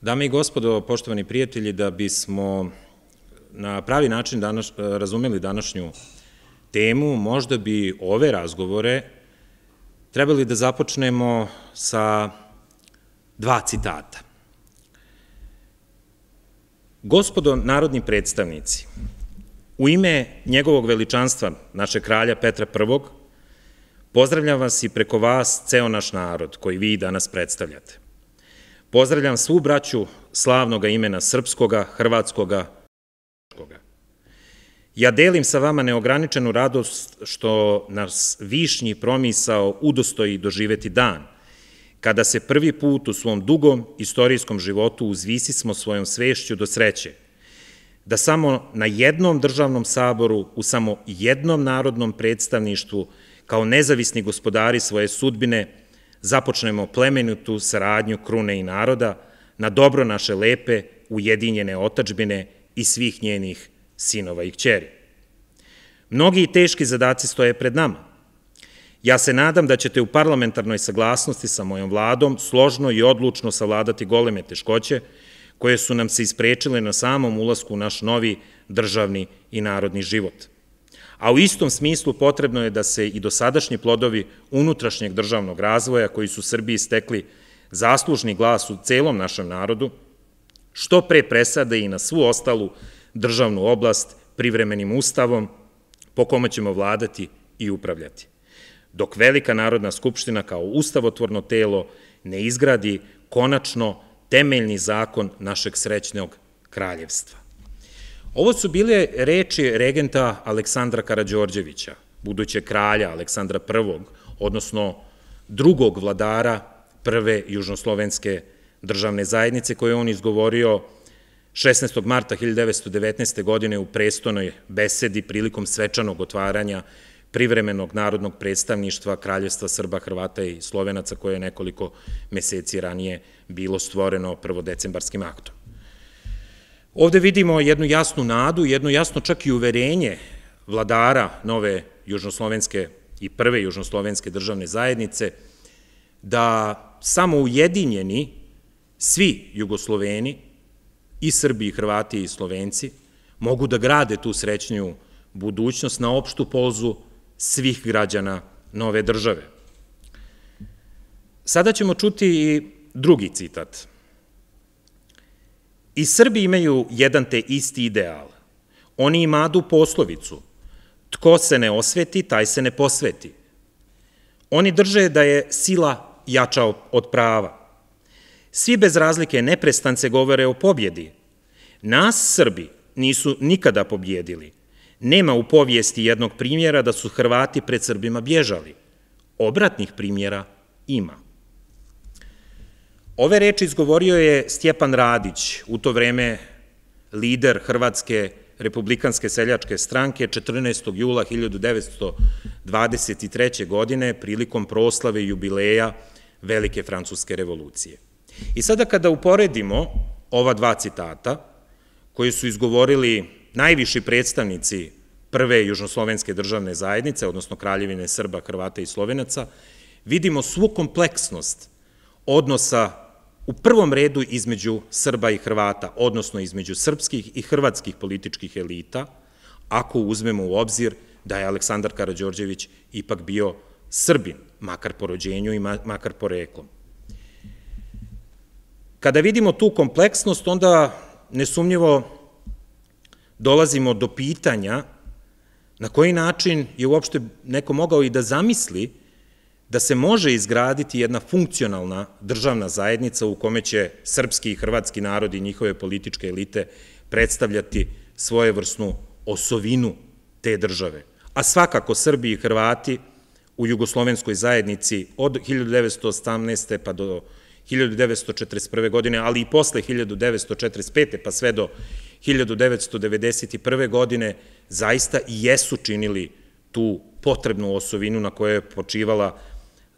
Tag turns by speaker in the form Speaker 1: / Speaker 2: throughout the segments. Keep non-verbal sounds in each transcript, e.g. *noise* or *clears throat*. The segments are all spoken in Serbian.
Speaker 1: Dame i gospodo, poštovani prijatelji, da bismo na pravi način danas, razumeli današnju temu, možda bi ove razgovore trebali da započnemo sa dva citata. Gospodo narodni predstavnici, u ime njegovog veličanstva, naše kralja Petra I, pozdravljam vas i preko vas ceo naš narod koji vi danas predstavljate. Pozdravljam svu braću slavnoga imena srpskoga, hrvatskoga, Ja delim sa vama neograničenu radost što nas višnji promisao udostoji doživeti dan, kada se prvi put u svom dugom istorijskom životu uzvisi smo svojom svešću do sreće, da samo na jednom državnom saboru, u samo jednom narodnom predstavništvu, kao nezavisni gospodari svoje sudbine, započnemo plemenitu saradnju krune i naroda na dobro naše lepe, ujedinjene otačbine i svih njenih sinova i kćeri. Mnogi i teški zadaci stoje pred nama. Ja se nadam da ćete u parlamentarnoj saglasnosti sa mojom vladom složno i odlučno savladati goleme teškoće koje su nam se isprečile na samom ulasku u naš novi državni i narodni život. A u istom smislu potrebno je da se i dosadašnji plodovi unutrašnjeg državnog razvoja koji su Srbiji stekli zaslužni glas u celom našem narodu, što pre presade i na svu ostalu državnu oblast privremenim ustavom po kome ćemo vladati i upravljati. Dok Velika Narodna skupština kao ustavotvorno telo ne izgradi konačno temeljni zakon našeg srećnog kraljevstva. Ovo su bile reči regenta Aleksandra Karadžorđevića, buduće kralja Aleksandra I, odnosno drugog vladara prve južnoslovenske državne zajednice koje on izgovorio 16. marta 1919. godine u prestonoj besedi prilikom svečanog otvaranja privremenog narodnog predstavništva Kraljevstva Srba, Hrvata i Slovenaca koje je nekoliko meseci ranije bilo stvoreno prvodecembarskim aktom. Ovde vidimo jednu jasnu nadu, jedno jasno čak i uverenje vladara nove južnoslovenske i prve južnoslovenske državne zajednice da samo ujedinjeni svi jugosloveni i Srbi, i Hrvati, i Slovenci, mogu da grade tu srećniju budućnost na opštu polzu svih građana nove države. Sada ćemo čuti i drugi citat. I Srbi imaju jedan te isti ideal. Oni imadu poslovicu. Tko se ne osveti, taj se ne posveti. Oni drže da je sila jača od prava. Svi bez razlike neprestance govore o pobjedi. Nas Srbi nisu nikada pobjedili. Nema u povijesti jednog primjera da su Hrvati pred Srbima bježali. Obratnih primjera ima. Ove reči izgovorio je Stjepan Radić, u to vreme lider Hrvatske republikanske seljačke stranke 14. jula 1923. godine prilikom proslave jubileja Velike francuske revolucije. I sada kada uporedimo ova dva citata, koji su izgovorili najviši predstavnici prve južnoslovenske državne zajednice, odnosno Kraljevine Srba, Hrvata i Slovenaca, vidimo svu kompleksnost odnosa u prvom redu između Srba i Hrvata, odnosno između srpskih i hrvatskih političkih elita, ako uzmemo u obzir da je Aleksandar Karadžorđević ipak bio Srbin, makar po rođenju i makar po reklom. Kada vidimo tu kompleksnost, onda nesumnjivo dolazimo do pitanja na koji način je uopšte neko mogao i da zamisli da se može izgraditi jedna funkcionalna državna zajednica u kome će srpski i hrvatski narod i njihove političke elite predstavljati svojevrsnu osovinu te države. A svakako Srbi i Hrvati u jugoslovenskoj zajednici od 1918. pa do 1941. godine, ali i posle 1945. pa sve do 1991. godine, zaista i jesu činili tu potrebnu osovinu na kojoj je počivala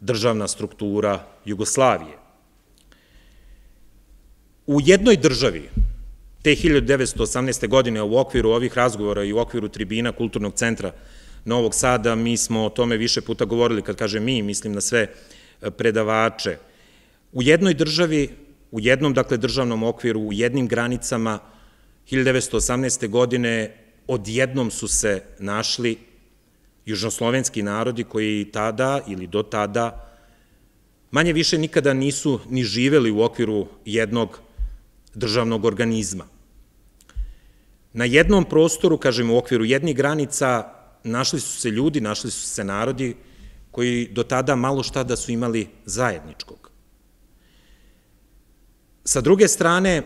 Speaker 1: državna struktura Jugoslavije. U jednoj državi, te 1918. godine, u okviru ovih razgovora i u okviru tribina Kulturnog centra Novog Sada, mi smo o tome više puta govorili, kad kažem mi, mislim na sve predavače, U jednoj državi u jednom, dakle, državnom okviru, u jednim granicama, 1918. godine odjednom su se našli južnoslovenski narodi koji tada ili do tada manje više nikada nisu ni živeli u okviru jednog državnog organizma. Na jednom prostoru, kažem, u okviru jednih granica, našli su se ljudi, našli su se narodi koji do tada malo šta da su imali zajedničkog. Sa druge strane,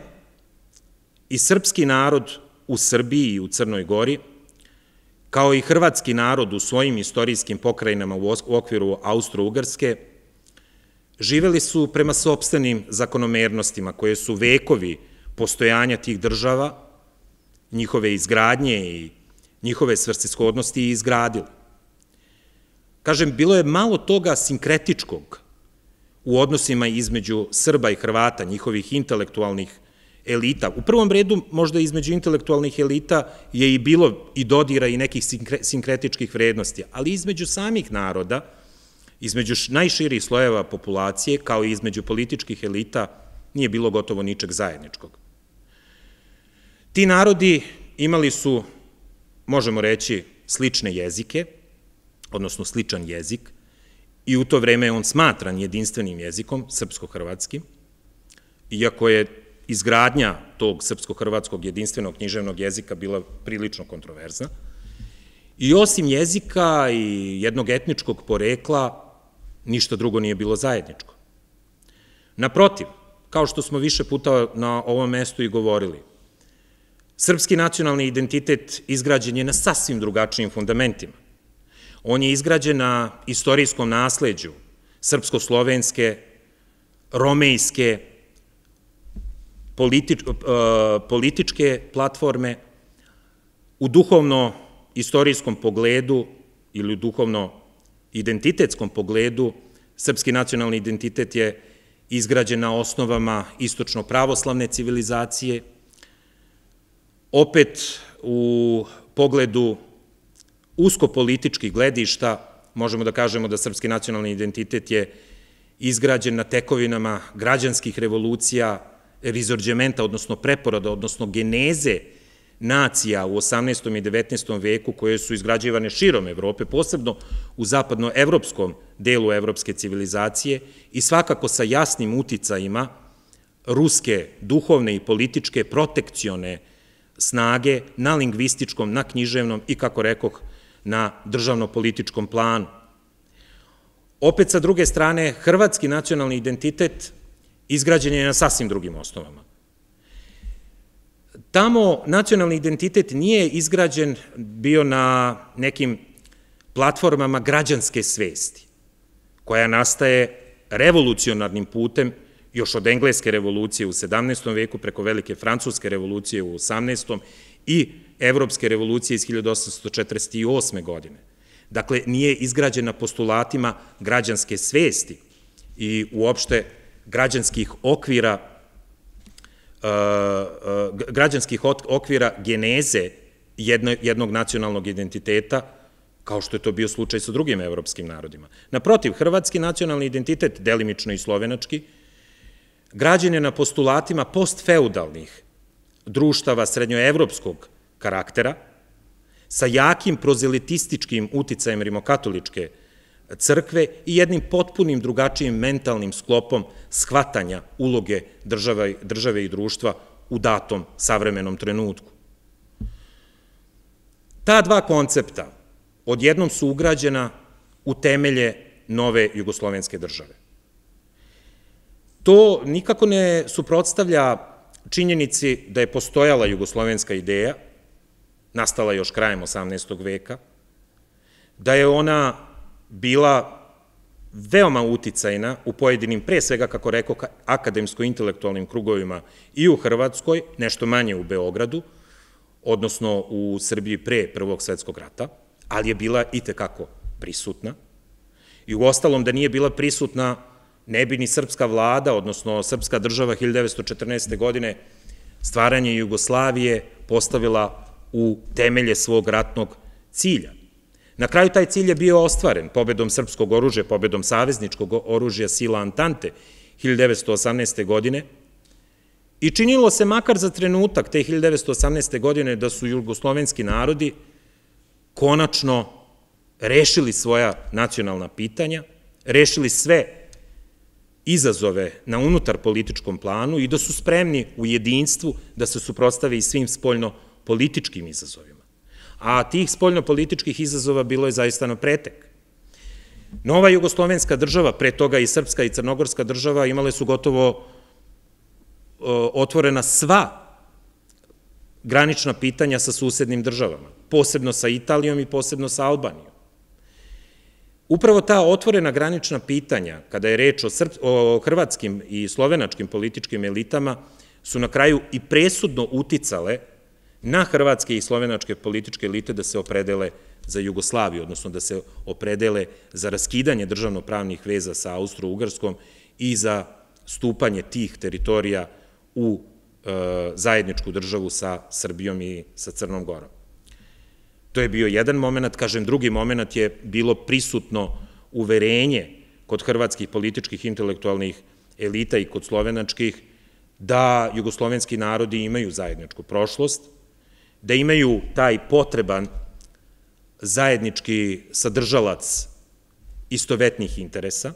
Speaker 1: i srpski narod u Srbiji i u Crnoj Gori, kao i hrvatski narod u svojim istorijskim pokrajinama u okviru Austro-Ugrske, živeli su prema sobstvenim zakonomernostima koje su vekovi postojanja tih država, njihove izgradnje i njihove svrstishodnosti i izgradili. Kažem, bilo je malo toga sinkretičkog u odnosima između Srba i Hrvata, njihovih intelektualnih elita. U prvom redu, možda između intelektualnih elita je i bilo i dodira i nekih sinkretičkih vrednosti, ali između samih naroda, između najširih slojeva populacije, kao i između političkih elita, nije bilo gotovo ničeg zajedničkog. Ti narodi imali su, možemo reći, slične jezike, odnosno sličan jezik, i u to vreme on smatran jedinstvenim jezikom, srpsko-hrvatskim, iako je izgradnja tog srpsko-hrvatskog jedinstvenog književnog jezika bila prilično kontroverzna. I osim jezika i jednog etničkog porekla, ništa drugo nije bilo zajedničko. Naprotiv, kao što smo više puta na ovom mestu i govorili, srpski nacionalni identitet izgrađen je na sasvim drugačijim fundamentima. On je izgrađen na istorijskom nasleđu srpsko-slovenske, romejske, politič, uh, političke platforme, u duhovno-istorijskom pogledu ili u duhovno-identitetskom pogledu, srpski nacionalni identitet je izgrađen na osnovama istočno-pravoslavne civilizacije, opet u pogledu usko-političkih gledišta, možemo da kažemo da srpski nacionalni identitet je izgrađen na tekovinama građanskih revolucija, rizorđementa, odnosno preporoda, odnosno geneze nacija u 18. i 19. veku koje su izgrađivane širom Evrope, posebno u zapadnoevropskom delu evropske civilizacije i svakako sa jasnim uticajima ruske duhovne i političke protekcione snage na lingvističkom, na književnom i, kako rekoh, na državno-političkom planu. Opet sa druge strane, hrvatski nacionalni identitet izgrađen je na sasvim drugim osnovama. Tamo nacionalni identitet nije izgrađen bio na nekim platformama građanske svesti, koja nastaje revolucionarnim putem još od engleske revolucije u 17. veku preko velike francuske revolucije u 18. i evropske revolucije iz 1848. godine. Dakle, nije izgrađena postulatima građanske svesti i uopšte građanskih okvira uh, uh, građanskih okvira geneze jednog nacionalnog identiteta, kao što je to bio slučaj sa drugim evropskim narodima. Naprotiv, hrvatski nacionalni identitet, delimično i slovenački, građen je na postulatima postfeudalnih društava srednjoevropskog karaktera, sa jakim prozelitističkim uticajem rimokatoličke crkve i jednim potpunim drugačijim mentalnim sklopom shvatanja uloge države, države i društva u datom savremenom trenutku. Ta dva koncepta odjednom su ugrađena u temelje nove jugoslovenske države. To nikako ne suprotstavlja činjenici da je postojala jugoslovenska ideja, nastala još krajem 18. veka, da je ona bila veoma uticajna u pojedinim, pre svega, kako rekao, akademsko-intelektualnim krugovima i u Hrvatskoj, nešto manje u Beogradu, odnosno u Srbiji pre Prvog svetskog rata, ali je bila i tekako prisutna. I u ostalom, da nije bila prisutna, ne bi ni srpska vlada, odnosno srpska država 1914. godine stvaranje Jugoslavije postavila u temelje svog ratnog cilja. Na kraju taj cilj je bio ostvaren pobedom srpskog oružja, pobedom savezničkog oružja sila Antante 1918. godine, I činilo se makar za trenutak te 1918. godine da su jugoslovenski narodi konačno rešili svoja nacionalna pitanja, rešili sve izazove na unutar političkom planu i da su spremni u jedinstvu da se suprostave i svim spoljno političkim izazovima. A tih spoljno političkih izazova bilo je zaista na pretek. Nova jugoslovenska država, pre toga i srpska i crnogorska država, imale su gotovo otvorena sva granična pitanja sa susednim državama, posebno sa Italijom i posebno sa Albanijom. Upravo ta otvorena granična pitanja, kada je reč o hrvatskim i slovenačkim političkim elitama, su na kraju i presudno uticale na hrvatske i slovenačke političke elite da se opredele za Jugoslaviju, odnosno da se opredele za raskidanje državnopravnih veza sa Austro-Ugarskom i za stupanje tih teritorija u e, zajedničku državu sa Srbijom i sa Crnom Gorom. To je bio jedan moment, kažem, drugi moment je bilo prisutno uverenje kod hrvatskih političkih intelektualnih elita i kod slovenačkih da jugoslovenski narodi imaju zajedničku prošlost, da imaju taj potreban zajednički sadržalac istovetnih interesa.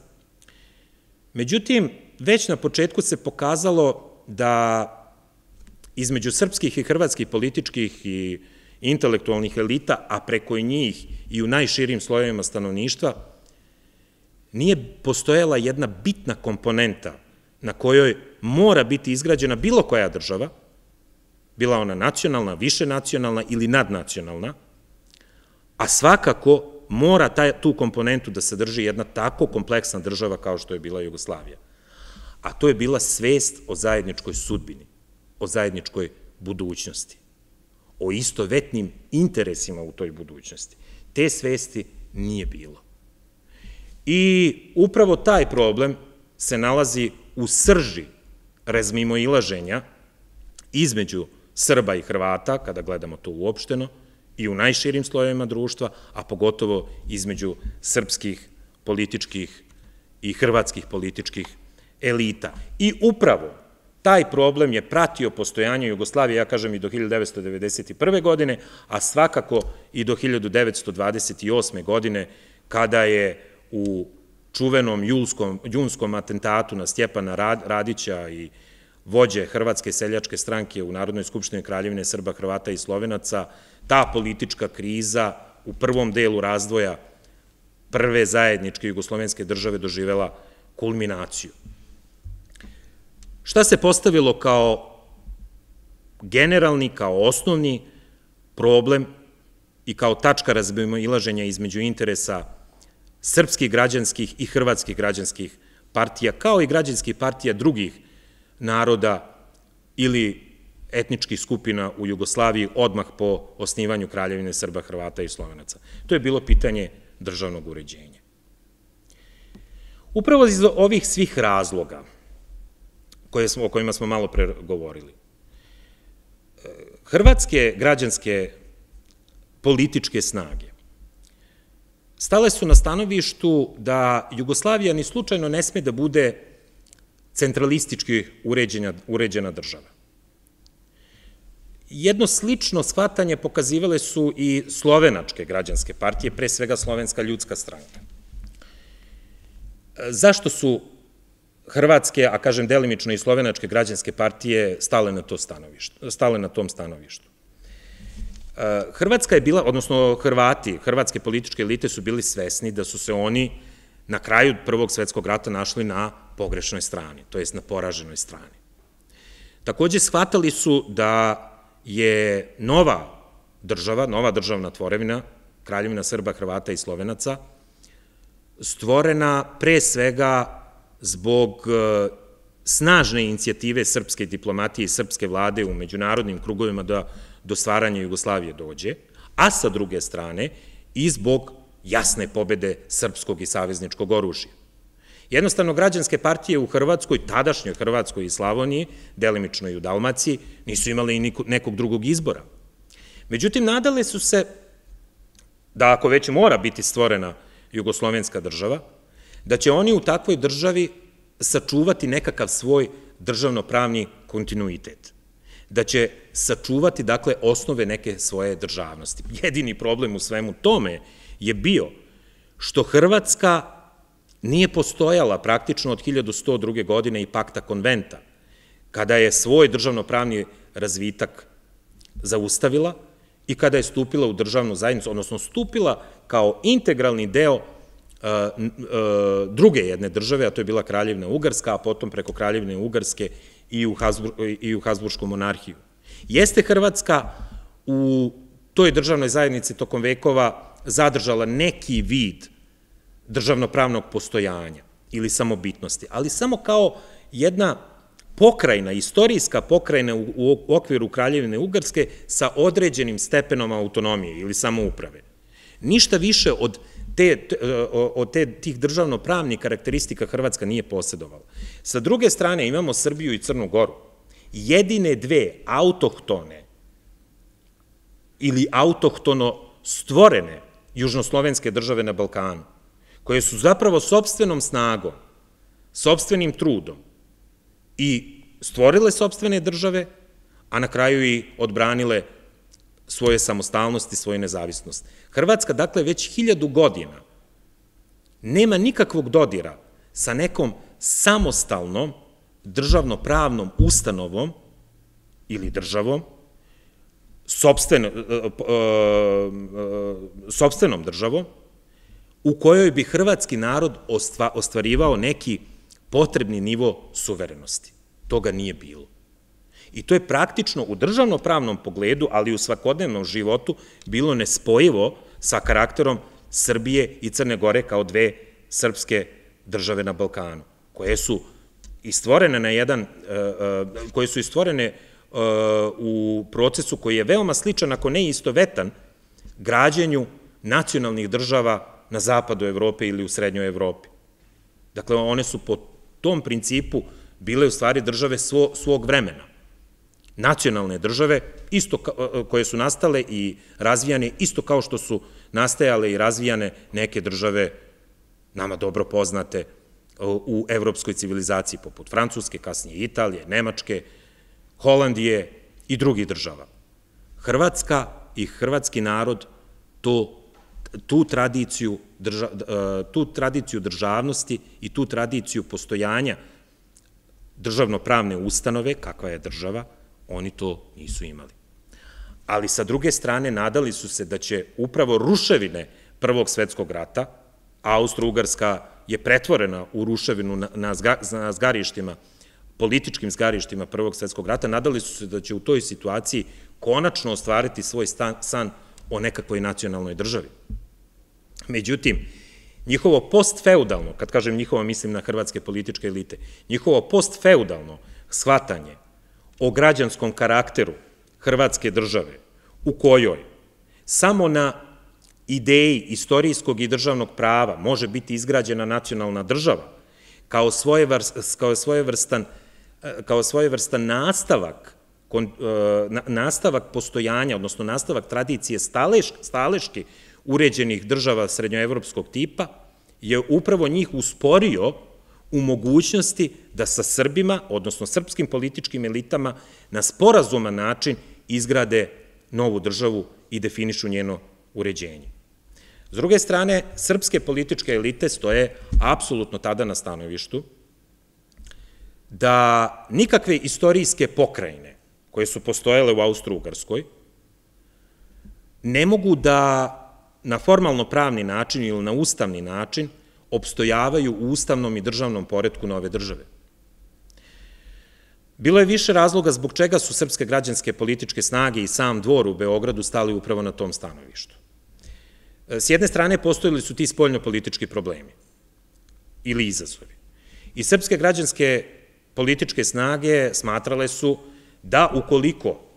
Speaker 1: Međutim, već na početku se pokazalo da između srpskih i hrvatskih političkih i intelektualnih elita, a preko njih i u najširim slojevima stanovništva, nije postojala jedna bitna komponenta na kojoj mora biti izgrađena bilo koja država, bila ona nacionalna, više nacionalna ili nadnacionalna, a svakako mora tu komponentu da sadrži jedna tako kompleksna država kao što je bila Jugoslavija a to je bila svest o zajedničkoj sudbini, o zajedničkoj budućnosti, o istovetnim interesima u toj budućnosti. Te svesti nije bilo. I upravo taj problem se nalazi u srži razmimoilaženja između Srba i Hrvata, kada gledamo to uopšteno, i u najširim slojevima društva, a pogotovo između srpskih političkih i hrvatskih političkih elita. I upravo taj problem je pratio postojanje Jugoslavije, ja kažem i do 1991. godine, a svakako i do 1928. godine, kada je u čuvenom julskom, junskom atentatu na Stjepana Radića i vođe Hrvatske seljačke stranke u Narodnoj skupštini Kraljevine Srba, Hrvata i Slovenaca, ta politička kriza u prvom delu razvoja prve zajedničke jugoslovenske države doživela kulminaciju. Šta se postavilo kao generalni, kao osnovni problem i kao tačka ilaženja između interesa srpskih građanskih i hrvatskih građanskih partija, kao i građanskih partija drugih naroda ili etničkih skupina u Jugoslaviji odmah po osnivanju Kraljevine Srba, Hrvata i Slovenaca. To je bilo pitanje državnog uređenja. Upravo iz ovih svih razloga, koje smo, o kojima smo malo pre govorili. Hrvatske građanske političke snage stale su na stanovištu da Jugoslavija ni slučajno ne sme da bude centralistički uređena, uređena država. Jedno slično shvatanje pokazivale su i slovenačke građanske partije, pre svega Slovenska ljudska stranka. Zašto su Hrvatske, a kažem delimično i slovenačke građanske partije stale na, to stanovište, stale na tom stanovištu. Hrvatska je bila, odnosno Hrvati, hrvatske političke elite su bili svesni da su se oni na kraju Prvog svetskog rata našli na pogrešnoj strani, to jest na poraženoj strani. Takođe, shvatali su da je nova država, nova državna tvorevina, Kraljevina Srba, Hrvata i Slovenaca, stvorena pre svega zbog e, snažne inicijative srpske diplomatije i srpske vlade u međunarodnim krugovima da do stvaranja Jugoslavije dođe, a sa druge strane i zbog jasne pobede srpskog i savezničkog oružja. Jednostavno, građanske partije u Hrvatskoj, tadašnjoj Hrvatskoj i Slavoniji, delimično i u Dalmaciji, nisu imali i nekog drugog izbora. Međutim, nadale su se da ako već mora biti stvorena jugoslovenska država, da će oni u takvoj državi sačuvati nekakav svoj državnopravni kontinuitet da će sačuvati, dakle, osnove neke svoje državnosti. Jedini problem u svemu tome je bio što Hrvatska nije postojala praktično od 1102. godine i pakta konventa, kada je svoj državnopravni razvitak zaustavila i kada je stupila u državnu zajednicu, odnosno stupila kao integralni deo uh, uh, druge jedne države, a to je bila Kraljevna Ugarska, a potom preko Kraljevne Ugarske i u, Habsbur, i u monarhiju. Jeste Hrvatska u toj državnoj zajednici tokom vekova zadržala neki vid državnopravnog postojanja ili samobitnosti, ali samo kao jedna pokrajina, istorijska pokrajina u, okviru Kraljevine Ugarske sa određenim stepenom autonomije ili samouprave. Ništa više od te, od te, tih državno-pravnih karakteristika Hrvatska nije posjedovala. Sa druge strane imamo Srbiju i Crnu Goru. Jedine dve autohtone ili autohtono stvorene južnoslovenske države na Balkanu, koje su zapravo sobstvenom snagom, sobstvenim trudom i stvorile sobstvene države, a na kraju i odbranile svoje samostalnosti, svoju nezavisnost. Hrvatska, dakle, već hiljadu godina nema nikakvog dodira sa nekom samostalnom državno-pravnom ustanovom ili državom, sobstveno, e, e, e, sobstvenom državom, u kojoj bi hrvatski narod ostvarivao neki potrebni nivo suverenosti. Toga nije bilo. I to je praktično u državno-pravnom pogledu, ali i u svakodnevnom životu, bilo nespojivo sa karakterom Srbije i Crne Gore kao dve srpske države na Balkanu, koje su istvorene na jedan, e, e, koje su istvorene e, u procesu koji je veoma sličan, ako ne istovetan, građenju nacionalnih država na zapadu Evrope ili u srednjoj Evropi. Dakle, one su po tom principu bile u stvari države svog vremena nacionalne države, isto koje su nastale i razvijane, isto kao što su nastajale i razvijane neke države nama dobro poznate u evropskoj civilizaciji, poput Francuske, kasnije Italije, Nemačke, Holandije i drugih država. Hrvatska i hrvatski narod to tu tradiciju, drža, tu tradiciju državnosti i tu tradiciju postojanja državnopravne ustanove, kakva je država, Oni to nisu imali. Ali sa druge strane nadali su se da će upravo ruševine Prvog svetskog rata, Austro-Ugarska je pretvorena u ruševinu na, na, zgarištima, političkim zgarištima Prvog svetskog rata, nadali su se da će u toj situaciji konačno ostvariti svoj san o nekakvoj nacionalnoj državi. Međutim, njihovo postfeudalno, kad kažem njihovo, mislim na hrvatske političke elite, njihovo postfeudalno shvatanje o građanskom karakteru Hrvatske države, u kojoj samo na ideji istorijskog i državnog prava može biti izgrađena nacionalna država, kao, svoje kao, svojevrstan, kao svojevrstan nastavak nastavak postojanja, odnosno nastavak tradicije staleš, staleški uređenih država srednjoevropskog tipa, je upravo njih usporio u mogućnosti da sa Srbima, odnosno srpskim političkim elitama, na sporazuman način izgrade novu državu i definišu njeno uređenje. S druge strane, srpske političke elite stoje apsolutno tada na stanovištu da nikakve istorijske pokrajine koje su postojale u Austro-Ugarskoj ne mogu da na formalno pravni način ili na ustavni način obstojavaju u ustavnom i državnom poredku nove države. Bilo je više razloga zbog čega su srpske građanske političke snage i sam dvor u Beogradu stali upravo na tom stanovištu. S jedne strane postojili su ti spoljno-politički problemi ili izazovi. I srpske građanske političke snage smatrale su da ukoliko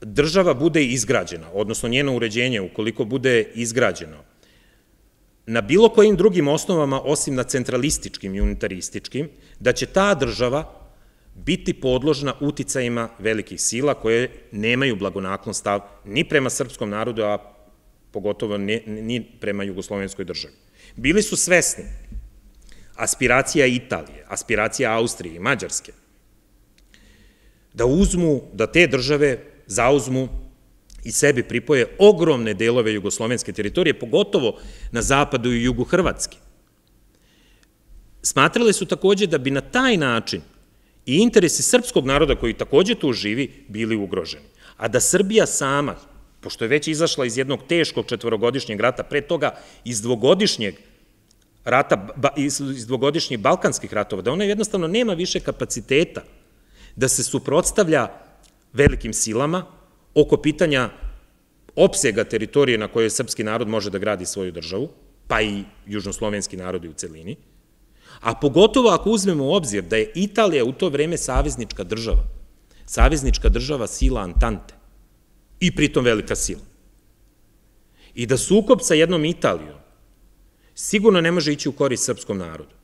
Speaker 1: država bude izgrađena, odnosno njeno uređenje, ukoliko bude izgrađeno na bilo kojim drugim osnovama, osim na centralističkim i unitarističkim, da će ta država biti podložna uticajima velikih sila koje nemaju blagonaklon stav ni prema srpskom narodu, a pogotovo ni prema jugoslovenskoj državi. Bili su svesni, aspiracija Italije, aspiracija Austrije i Mađarske, da uzmu, da te države zauzmu i sebi pripoje ogromne delove jugoslovenske teritorije, pogotovo na zapadu i jugu Hrvatske. Smatrali su takođe da bi na taj način i interesi srpskog naroda koji takođe tu živi bili ugroženi. A da Srbija sama, pošto je već izašla iz jednog teškog četvorogodišnjeg rata, pre toga iz dvogodišnjeg rata, iz dvogodišnjih balkanskih ratova, da ona jednostavno nema više kapaciteta da se suprotstavlja velikim silama oko pitanja opsega teritorije na kojoj srpski narod može da gradi svoju državu, pa i južnoslovenski narodi u celini, a pogotovo ako uzmemo u obzir da je Italija u to vreme saveznička država, saveznička država sila Antante i pritom velika sila. I da sukob sa jednom Italijom sigurno ne može ići u korist srpskom narodu.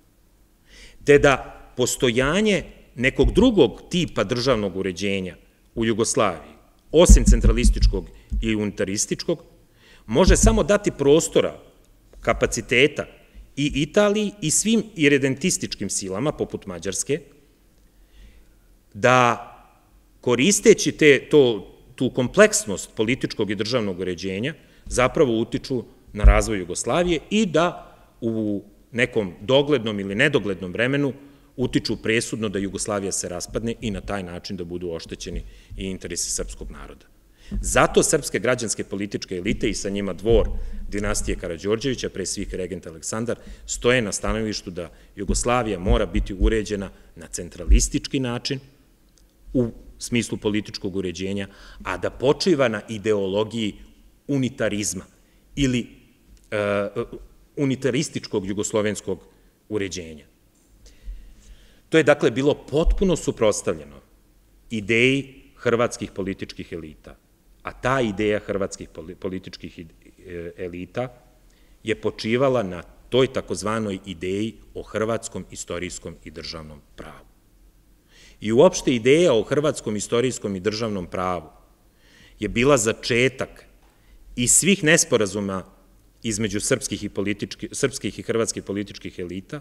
Speaker 1: Te da postojanje nekog drugog tipa državnog uređenja u Jugoslaviji, osim centralističkog i unitarističkog, može samo dati prostora, kapaciteta i Italiji i svim iredentističkim silama, poput Mađarske, da koristeći te, to, tu kompleksnost političkog i državnog uređenja, zapravo utiču na razvoj Jugoslavije i da u nekom doglednom ili nedoglednom vremenu utiču presudno da Jugoslavija se raspadne i na taj način da budu oštećeni i interesi srpskog naroda. Zato srpske građanske političke elite i sa njima dvor dinastije Karadžorđevića, pre svih regent Aleksandar, stoje na stanovištu da Jugoslavija mora biti uređena na centralistički način, u smislu političkog uređenja, a da počiva na ideologiji unitarizma ili uh, unitarističkog jugoslovenskog uređenja. To je dakle bilo potpuno suprostavljeno ideji hrvatskih političkih elita, a ta ideja hrvatskih političkih e, elita je počivala na toj takozvanoj ideji o hrvatskom istorijskom i državnom pravu. I uopšte ideja o hrvatskom istorijskom i državnom pravu je bila začetak i svih nesporazuma između srpskih i, srpskih i hrvatskih političkih elita,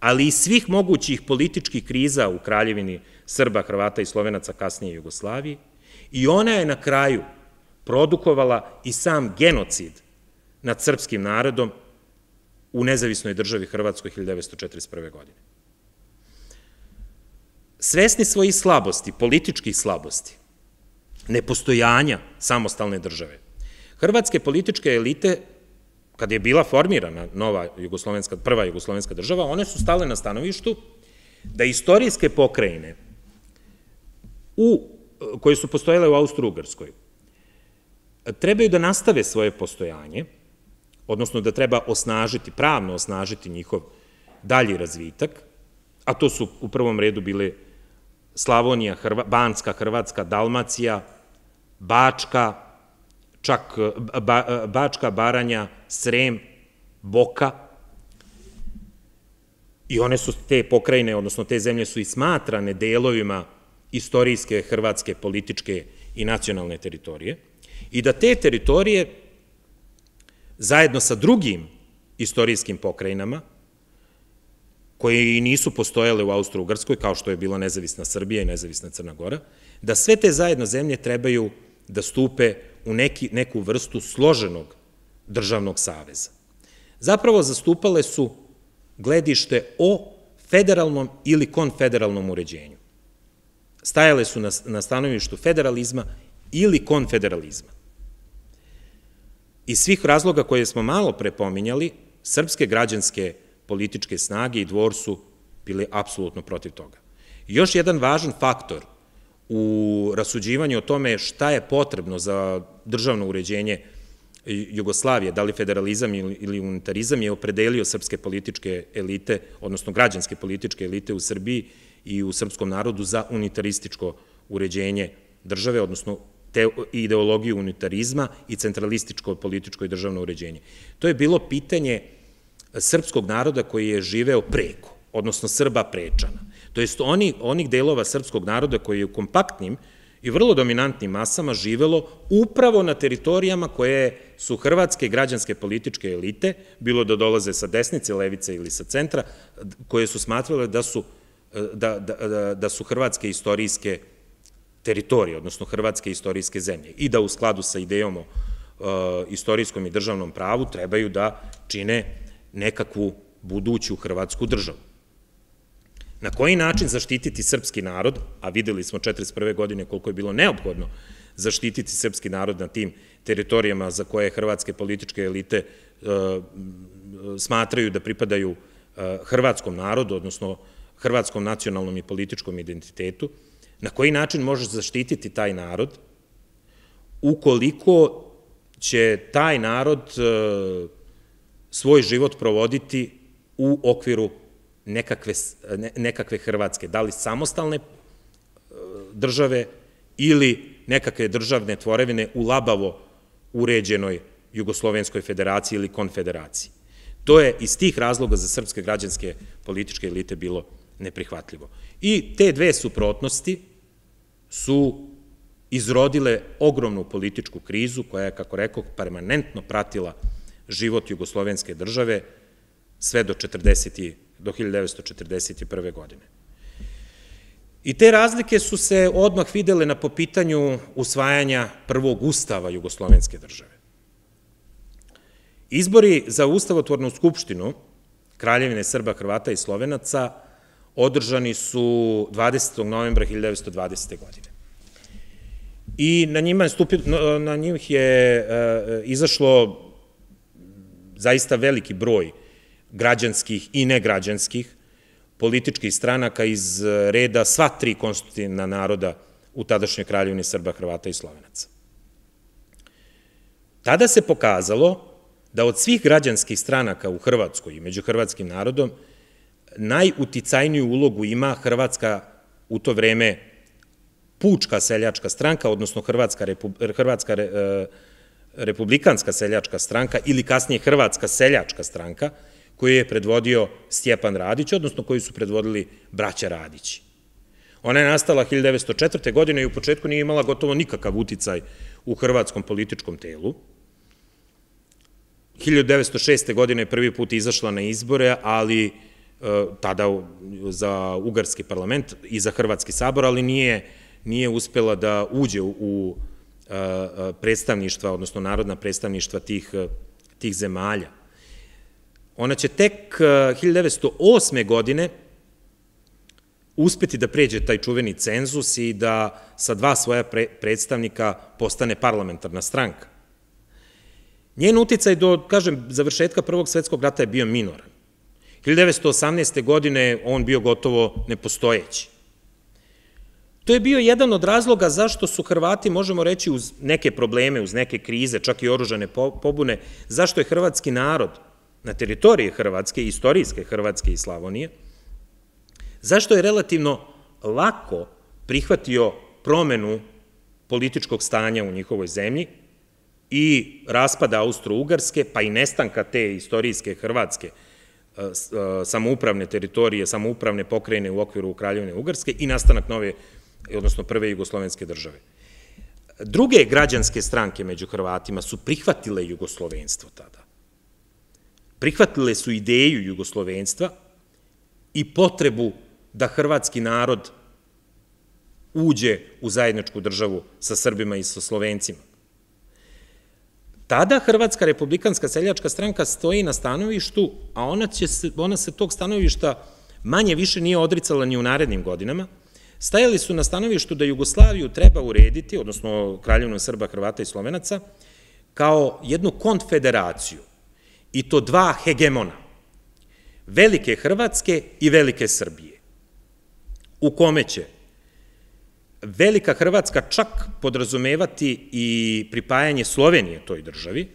Speaker 1: ali i svih mogućih političkih kriza u kraljevini Srba, Hrvata i Slovenaca kasnije Jugoslaviji i ona je na kraju produkovala i sam genocid nad srpskim narodom u nezavisnoj državi Hrvatskoj 1941. godine. Svesni svojih slabosti, političkih slabosti, nepostojanja samostalne države, hrvatske političke elite kada je bila formirana nova jugoslovenska, prva jugoslovenska država, one su stale na stanovištu da istorijske pokrajine u, koje su postojale u Austro-Ugrskoj trebaju da nastave svoje postojanje, odnosno da treba osnažiti, pravno osnažiti njihov dalji razvitak, a to su u prvom redu bile Slavonija, Hrva, Banska, Hrvatska, Dalmacija, Bačka, čak ba, Bačka, Baranja, Srem, Boka, i one su te pokrajine, odnosno te zemlje su i smatrane delovima istorijske hrvatske političke i nacionalne teritorije, i da te teritorije zajedno sa drugim istorijskim pokrajinama, koje i nisu postojale u Austro-Ugrskoj, kao što je bila nezavisna Srbija i nezavisna Crna Gora, da sve te zajedno zemlje trebaju da stupe u neki, neku vrstu složenog državnog saveza. Zapravo zastupale su gledište o federalnom ili konfederalnom uređenju. Stajale su na, na stanovištu federalizma ili konfederalizma. Iz svih razloga koje smo malo prepominjali, srpske građanske političke snage i dvor su bili apsolutno protiv toga. Još jedan važan faktor u rasuđivanju o tome šta je potrebno za državno uređenje Jugoslavije, da li federalizam ili unitarizam, je opredelio srpske političke elite, odnosno građanske političke elite u Srbiji i u srpskom narodu za unitarističko uređenje države, odnosno te ideologiju unitarizma i centralističko političko i državno uređenje. To je bilo pitanje srpskog naroda koji je živeo preko, odnosno Srba prečana to jest oni, onih delova srpskog naroda koji je u kompaktnim i vrlo dominantnim masama živelo upravo na teritorijama koje su hrvatske građanske političke elite, bilo da dolaze sa desnice, levice ili sa centra, koje su smatrale da su, da, da, da su hrvatske istorijske teritorije, odnosno hrvatske istorijske zemlje i da u skladu sa idejom o istorijskom i državnom pravu trebaju da čine nekakvu buduću hrvatsku državu. Na koji način zaštititi srpski narod, a videli smo 1941. godine koliko je bilo neophodno zaštititi srpski narod na tim teritorijama za koje hrvatske političke elite e, smatraju da pripadaju e, hrvatskom narodu, odnosno hrvatskom nacionalnom i političkom identitetu, na koji način možeš zaštititi taj narod ukoliko će taj narod e, svoj život provoditi u okviru nekakve, nekakve Hrvatske, da li samostalne e, države ili nekakve državne tvorevine u labavo uređenoj Jugoslovenskoj federaciji ili konfederaciji. To je iz tih razloga za srpske građanske političke elite bilo neprihvatljivo. I te dve suprotnosti su izrodile ogromnu političku krizu koja je, kako rekao, permanentno pratila život jugoslovenske države sve do 40 do 1941. godine. I te razlike su se odmah videle na popitanju usvajanja prvog ustava Jugoslovenske države. Izbori za Ustavotvornu skupštinu Kraljevine Srba, Hrvata i Slovenaca održani su 20. novembra 1920. godine. I na njima je, stupio, na njih je e, izašlo zaista veliki broj građanskih i negrađanskih političkih stranaka iz reda sva tri konstitutivna naroda u tadašnjoj kraljevini Srba, Hrvata i Slovenaca. Tada se pokazalo da od svih građanskih stranaka u Hrvatskoj i među hrvatskim narodom najuticajniju ulogu ima Hrvatska u to vreme Pučka seljačka stranka, odnosno Hrvatska, Hrvatska e, republikanska seljačka stranka ili kasnije Hrvatska seljačka stranka, koju je predvodio Stjepan Radić, odnosno koju su predvodili braća Radići. Ona je nastala 1904. godine i u početku nije imala gotovo nikakav uticaj u hrvatskom političkom telu. 1906. godine je prvi put izašla na izbore, ali e, tada za Ugarski parlament i za Hrvatski sabor, ali nije, nije uspela da uđe u e, e, predstavništva, odnosno narodna predstavništva tih, tih zemalja. Ona će tek 1908. godine uspeti da pređe taj čuveni cenzus i da sa dva svoja predstavnika postane parlamentarna stranka. Njen uticaj do, kažem, završetka Prvog svetskog rata je bio minoran. 1918. godine on bio gotovo nepostojeći. To je bio jedan od razloga zašto su Hrvati, možemo reći, uz neke probleme, uz neke krize, čak i oružane pobune, zašto je hrvatski narod na teritoriji Hrvatske, istorijske Hrvatske i Slavonije, zašto je relativno lako prihvatio promenu političkog stanja u njihovoj zemlji i raspada Austro-Ugarske, pa i nestanka te istorijske Hrvatske e, e, samoupravne teritorije, samoupravne pokrajine u okviru Kraljevine Ugarske i nastanak nove, odnosno prve jugoslovenske države. Druge građanske stranke među Hrvatima su prihvatile jugoslovenstvo tada prihvatile su ideju jugoslovenstva i potrebu da hrvatski narod uđe u zajedničku državu sa Srbima i sa Slovencima. Tada Hrvatska republikanska seljačka stranka stoji na stanovištu, a ona, će se, ona se tog stanovišta manje više nije odricala ni u narednim godinama, stajali su na stanovištu da Jugoslaviju treba urediti, odnosno Kraljevnu Srba, Hrvata i Slovenaca, kao jednu konfederaciju i to dva hegemona, velike Hrvatske i velike Srbije, u kome će velika Hrvatska čak podrazumevati i pripajanje Slovenije toj državi,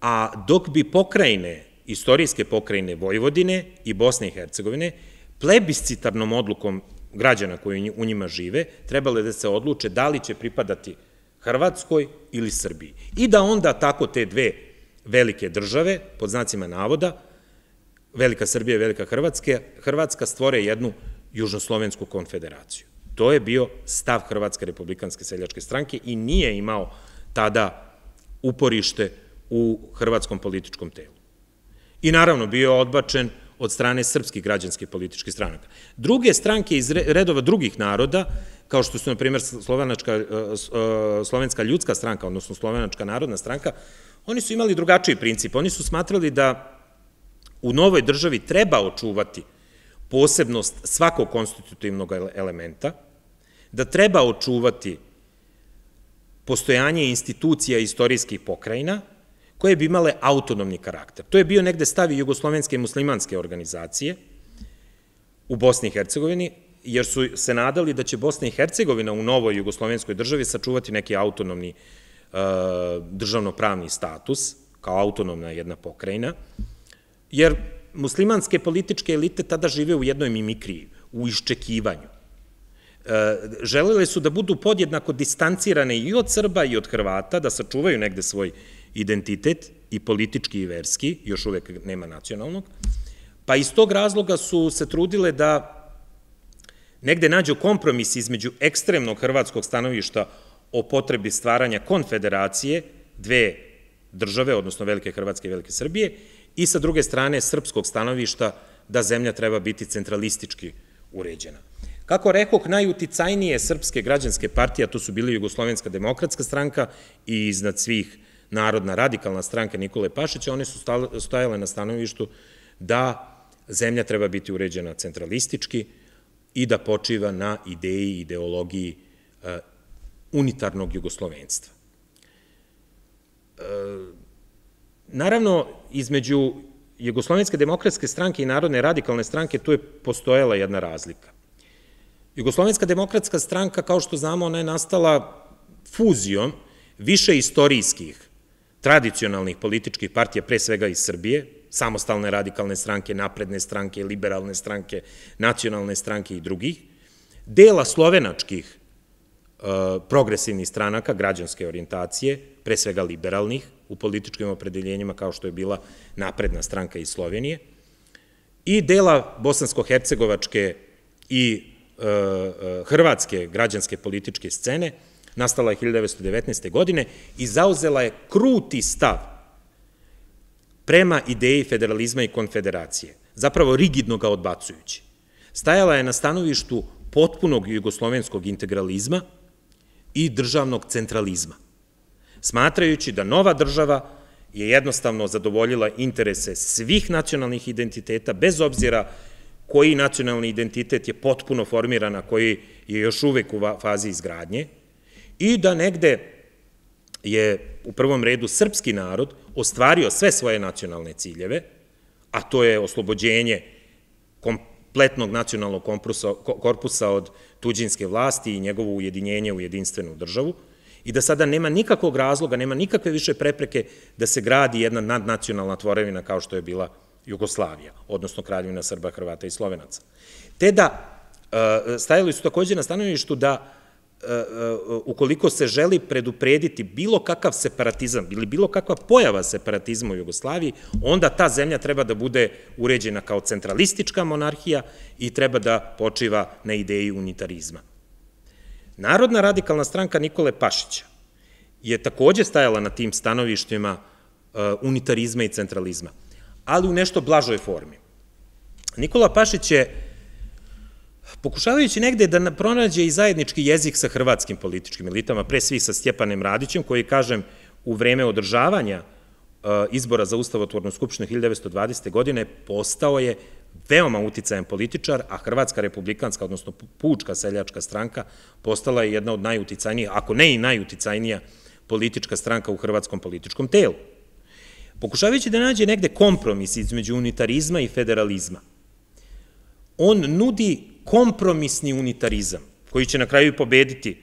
Speaker 1: a dok bi pokrajine, istorijske pokrajine Vojvodine i Bosne i Hercegovine, plebiscitarnom odlukom građana koji u njima žive, trebale da se odluče da li će pripadati Hrvatskoj ili Srbiji. I da onda tako te dve velike države, pod znacima navoda, Velika Srbija i Velika Hrvatska, Hrvatska stvore jednu južnoslovensku konfederaciju. To je bio stav Hrvatske republikanske seljačke stranke i nije imao tada uporište u hrvatskom političkom telu. I naravno bio odbačen od strane srpskih građanskih političkih stranaka. Druge stranke iz redova drugih naroda, kao što su, na primjer, slovenačka, e, e, slovenska ljudska stranka, odnosno slovenačka narodna stranka, oni su imali drugačiji princip. Oni su smatrali da u novoj državi treba očuvati posebnost svakog konstitutivnog elementa, da treba očuvati postojanje institucija istorijskih pokrajina, koje bi imale autonomni karakter. To je bio negde stavi jugoslovenske muslimanske organizacije u Bosni i Hercegovini, jer su se nadali da će Bosna i Hercegovina u novoj jugoslovenskoj državi sačuvati neki autonomni uh, državnopravni status, kao autonomna jedna pokrajina, jer muslimanske političke elite tada žive u jednoj mimikriji, u iščekivanju. E, želele su da budu podjednako distancirane i od Srba i od Hrvata, da sačuvaju negde svoj identitet i politički i verski, još uvek nema nacionalnog, pa iz tog razloga su se trudile da negde nađu kompromis između ekstremnog hrvatskog stanovišta o potrebi stvaranja konfederacije, dve države, odnosno Velike Hrvatske i Velike Srbije, i sa druge strane srpskog stanovišta da zemlja treba biti centralistički uređena. Kako rekoh, najuticajnije srpske građanske partije, a to su bili Jugoslovenska demokratska stranka i iznad svih Narodna radikalna stranka Nikole Pašića, one su stajale na stanovištu da zemlja treba biti uređena centralistički i da počiva na ideji i ideologiji e, unitarnog jugoslovenstva. E, naravno, između Jugoslovenske demokratske stranke i Narodne radikalne stranke tu je postojala jedna razlika. Jugoslovenska demokratska stranka, kao što znamo, ona je nastala fuzijom više istorijskih tradicionalnih političkih partija, pre svega iz Srbije, samostalne radikalne stranke, napredne stranke, liberalne stranke, nacionalne stranke i drugih, dela slovenačkih progresivnih stranaka, građanske orijentacije, pre svega liberalnih, u političkim opredeljenjima kao što je bila napredna stranka iz Slovenije, i dela bosansko-hercegovačke i e, e, hrvatske građanske političke scene, nastala je 1919. godine i zauzela je kruti stav prema ideji federalizma i konfederacije, zapravo rigidno ga odbacujući. Stajala je na stanovištu potpunog jugoslovenskog integralizma i državnog centralizma, smatrajući da nova država je jednostavno zadovoljila interese svih nacionalnih identiteta, bez obzira koji nacionalni identitet je potpuno formiran, a koji je još uvek u fazi izgradnje, i da negde je u prvom redu srpski narod ostvario sve svoje nacionalne ciljeve, a to je oslobođenje kompletnog nacionalnog korpusa od tuđinske vlasti i njegovo ujedinjenje u jedinstvenu državu, i da sada nema nikakvog razloga, nema nikakve više prepreke da se gradi jedna nadnacionalna tvorevina kao što je bila Jugoslavija, odnosno Kraljevina Srba, Hrvata i Slovenaca. Te da, e, stajali su takođe na stanovištu da ukoliko se želi preduprediti bilo kakav separatizam ili bilo kakva pojava separatizma u Jugoslaviji, onda ta zemlja treba da bude uređena kao centralistička monarhija i treba da počiva na ideji unitarizma. Narodna radikalna stranka Nikole Pašića je takođe stajala na tim stanovištima e, unitarizma i centralizma, ali u nešto blažoj formi. Nikola Pašić je pokušavajući negde da pronađe i zajednički jezik sa hrvatskim političkim elitama, pre svih sa Stjepanem Radićem, koji, kažem, u vreme održavanja e, izbora za Ustavotvornu skupštinu 1920. godine postao je veoma uticajan političar, a Hrvatska republikanska, odnosno Pučka seljačka stranka, postala je jedna od najuticajnijih, ako ne i najuticajnija politička stranka u hrvatskom političkom telu. Pokušavajući da nađe negde kompromis između unitarizma i federalizma, on nudi kompromisni unitarizam, koji će na kraju pobediti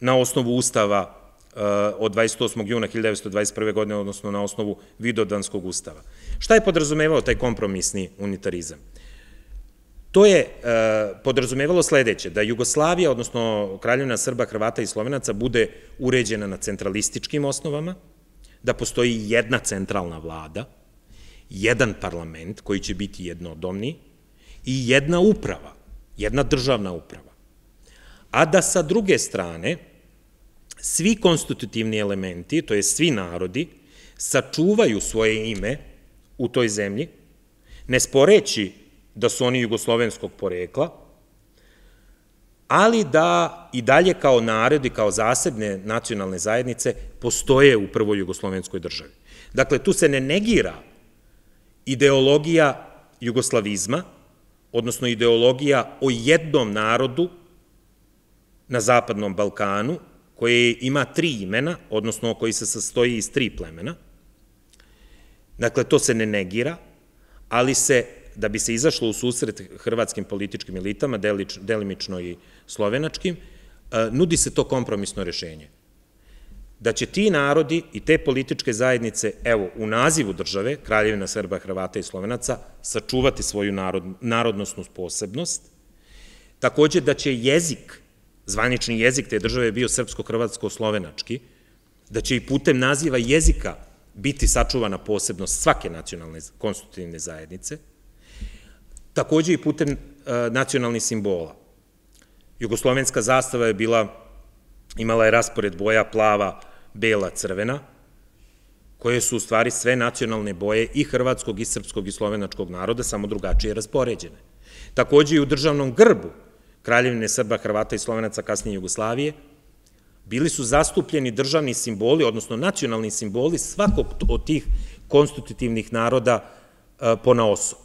Speaker 1: na osnovu Ustava uh, od 28. juna 1921. godine, odnosno na osnovu Vidodanskog ustava. Šta je podrazumevao taj kompromisni unitarizam? To je uh, podrazumevalo sledeće, da Jugoslavija, odnosno Kraljevina Srba, Hrvata i Slovenaca bude uređena na centralističkim osnovama, da postoji jedna centralna vlada, jedan parlament koji će biti jednodomni i jedna uprava jedna državna uprava. a da sa druge strane svi konstitutivni elementi, to je svi narodi, sačuvaju svoje ime u toj zemlji, ne sporeći da su oni jugoslovenskog porekla, ali da i dalje kao narodi, kao zasebne nacionalne zajednice postoje u prvoj jugoslovenskoj državi. Dakle, tu se ne negira ideologija jugoslavizma, odnosno ideologija o jednom narodu na Zapadnom Balkanu, koji ima tri imena, odnosno koji se sastoji iz tri plemena. Dakle, to se ne negira, ali se, da bi se izašlo u susret hrvatskim političkim elitama, delimično i slovenačkim, e, nudi se to kompromisno rešenje. Da će ti narodi i te političke zajednice, evo, u nazivu države, Kraljevina Srba, Hrvata i Slovenaca, sačuvati svoju narodnostnu posebnost, takođe da će jezik, zvanični jezik te države je bio srpsko-hrvatsko-slovenački, da će i putem naziva jezika biti sačuvana posebnost svake nacionalne konstitutivne zajednice, takođe i putem e, nacionalnih simbola. Jugoslovenska zastava je bila, imala je raspored boja plava, bela, crvena, koje su u stvari sve nacionalne boje i hrvatskog, i srpskog, i slovenačkog naroda, samo drugačije raspoređene. Takođe i u državnom grbu Kraljevine Srba, Hrvata i Slovenaca, kasnije Jugoslavije, bili su zastupljeni državni simboli, odnosno nacionalni simboli svakog od tih konstitutivnih naroda e, pona osob.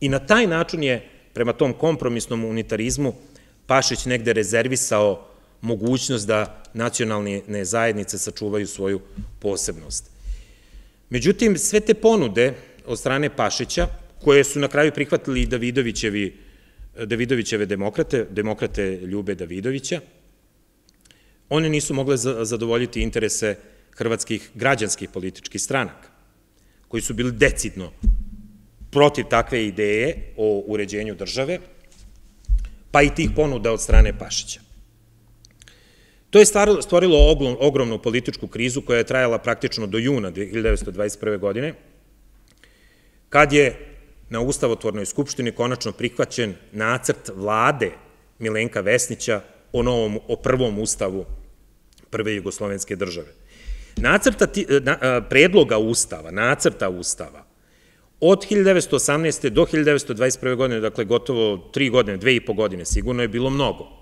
Speaker 1: I na taj način je, prema tom kompromisnom unitarizmu, Pašić negde rezervisao mogućnost da nacionalne zajednice sačuvaju svoju posebnost. Međutim, sve te ponude od strane Pašića, koje su na kraju prihvatili i Davidovićeve demokrate, demokrate Ljube Davidovića, one nisu mogle zadovoljiti interese hrvatskih građanskih političkih stranaka, koji su bili decidno protiv takve ideje o uređenju države, pa i tih ponuda od strane Pašića. To je stvorilo ogromnu političku krizu koja je trajala praktično do juna 1921. godine, kad je na Ustavotvornoj skupštini konačno prihvaćen nacrt vlade Milenka Vesnića o, novom, o prvom ustavu prve jugoslovenske države. Nacrta, predloga ustava, nacrta ustava, od 1918. do 1921. godine, dakle gotovo tri godine, dve i po godine, sigurno je bilo mnogo.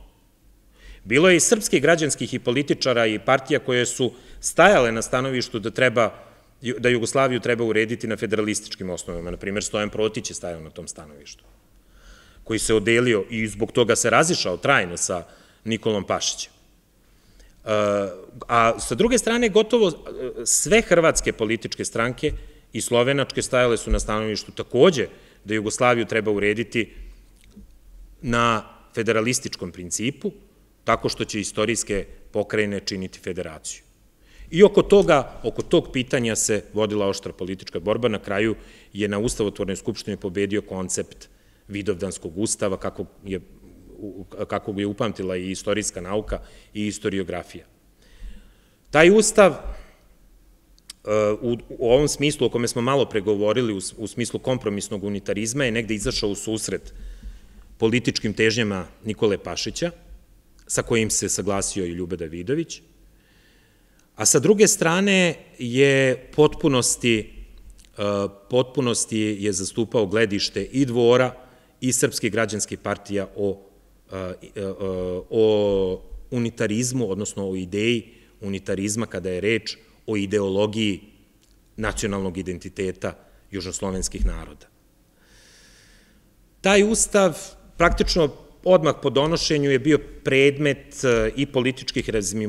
Speaker 1: Bilo je i srpskih građanskih i političara i partija koje su stajale na stanovištu da treba da Jugoslaviju treba urediti na federalističkim osnovama. Na primjer, Stojan Protić je stajao na tom stanovištu, koji se odelio i zbog toga se razišao trajno sa Nikolom Pašićem. A sa druge strane, gotovo sve hrvatske političke stranke i slovenačke stajale su na stanovištu takođe da Jugoslaviju treba urediti na federalističkom principu, tako što će istorijske pokrajine činiti federaciju. I oko toga, oko tog pitanja se vodila oštra politička borba, na kraju je na Ustavotvornoj skupštini pobedio koncept Vidovdanskog ustava, kako je, kako je upamtila i istorijska nauka i istoriografija. Taj ustav u, ovom smislu o kome smo malo pregovorili, u, u smislu kompromisnog unitarizma, je negde izašao u susret političkim težnjama Nikole Pašića, sa kojim se saglasio i Ljube Davidović, a sa druge strane je potpunosti, potpunosti je zastupao gledište i dvora i Srpske građanske partija o, o unitarizmu, odnosno o ideji unitarizma kada je reč o ideologiji nacionalnog identiteta južnoslovenskih naroda. Taj ustav praktično odmah po donošenju je bio predmet e, i političkih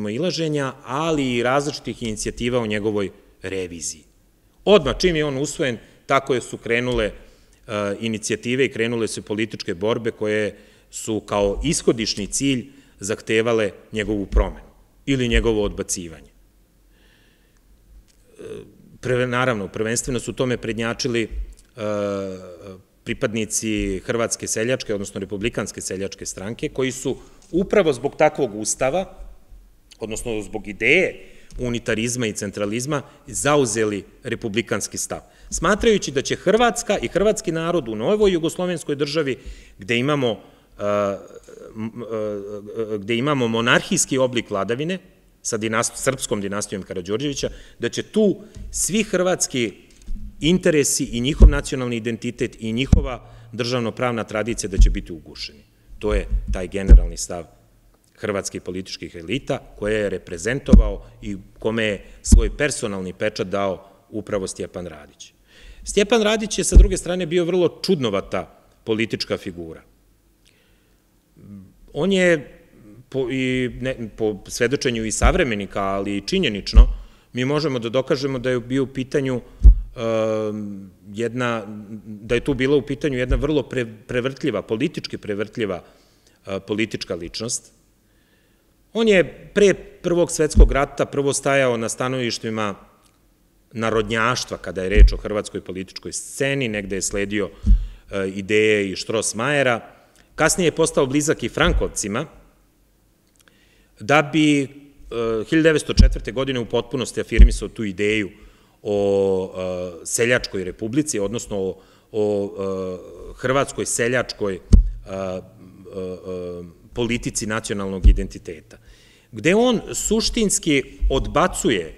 Speaker 1: ilaženja, ali i različitih inicijativa o njegovoj reviziji. Odmah čim je on usvojen, tako je su krenule e, inicijative i krenule su političke borbe koje su kao ishodišni cilj zahtevale njegovu promenu ili njegovo odbacivanje naravno, prvenstveno su tome prednjačili e, pripadnici Hrvatske seljačke, odnosno Republikanske seljačke stranke, koji su upravo zbog takvog ustava, odnosno zbog ideje unitarizma i centralizma, zauzeli republikanski stav. Smatrajući da će Hrvatska i hrvatski narod u novoj jugoslovenskoj državi, gde imamo gde imamo monarhijski oblik vladavine, sa srpskom dinastijom Karadžorđevića, da će tu svi hrvatski interesi i njihov nacionalni identitet i njihova državno-pravna tradicija da će biti ugušeni. To je taj generalni stav hrvatskih političkih elita koje je reprezentovao i kome je svoj personalni pečat dao upravo Stjepan Radić. Stjepan Radić je sa druge strane bio vrlo čudnovata politička figura. On je po, i, po svedočenju i savremenika, ali i činjenično, mi možemo da dokažemo da je bio u pitanju jedna, da je tu bila u pitanju jedna vrlo pre, prevrtljiva, politički prevrtljiva uh, politička ličnost. On je pre Prvog svetskog rata prvo stajao na stanovištvima narodnjaštva kada je reč o hrvatskoj političkoj sceni, negde je sledio uh, ideje i Štrosmajera, kasnije je postao blizak i Frankovcima, da bi 1904. E, godine u potpunosti afirmisao tu ideju o e, seljačkoj republici, odnosno o, o e, hrvatskoj seljačkoj politici nacionalnog identiteta, gde on suštinski odbacuje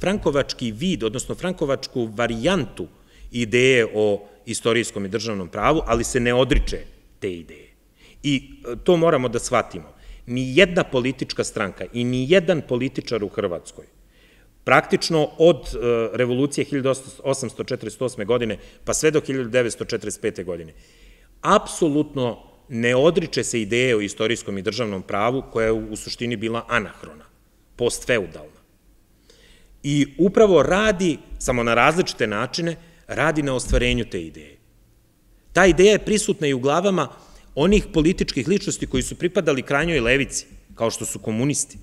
Speaker 1: frankovački vid, odnosno frankovačku varijantu ideje o istorijskom i državnom pravu, ali se ne odriče te ideje. I to moramo da shvatimo ni jedna politička stranka i ni jedan političar u Hrvatskoj, praktično od e, revolucije 1848. godine pa sve do 1945. godine, apsolutno ne odriče se ideje o istorijskom i državnom pravu koja je u suštini bila anahrona, postfeudalna. I upravo radi, samo na različite načine, radi na ostvarenju te ideje. Ta ideja je prisutna i u glavama onih političkih ličnosti koji su pripadali krajnjoj levici, kao što su komunisti.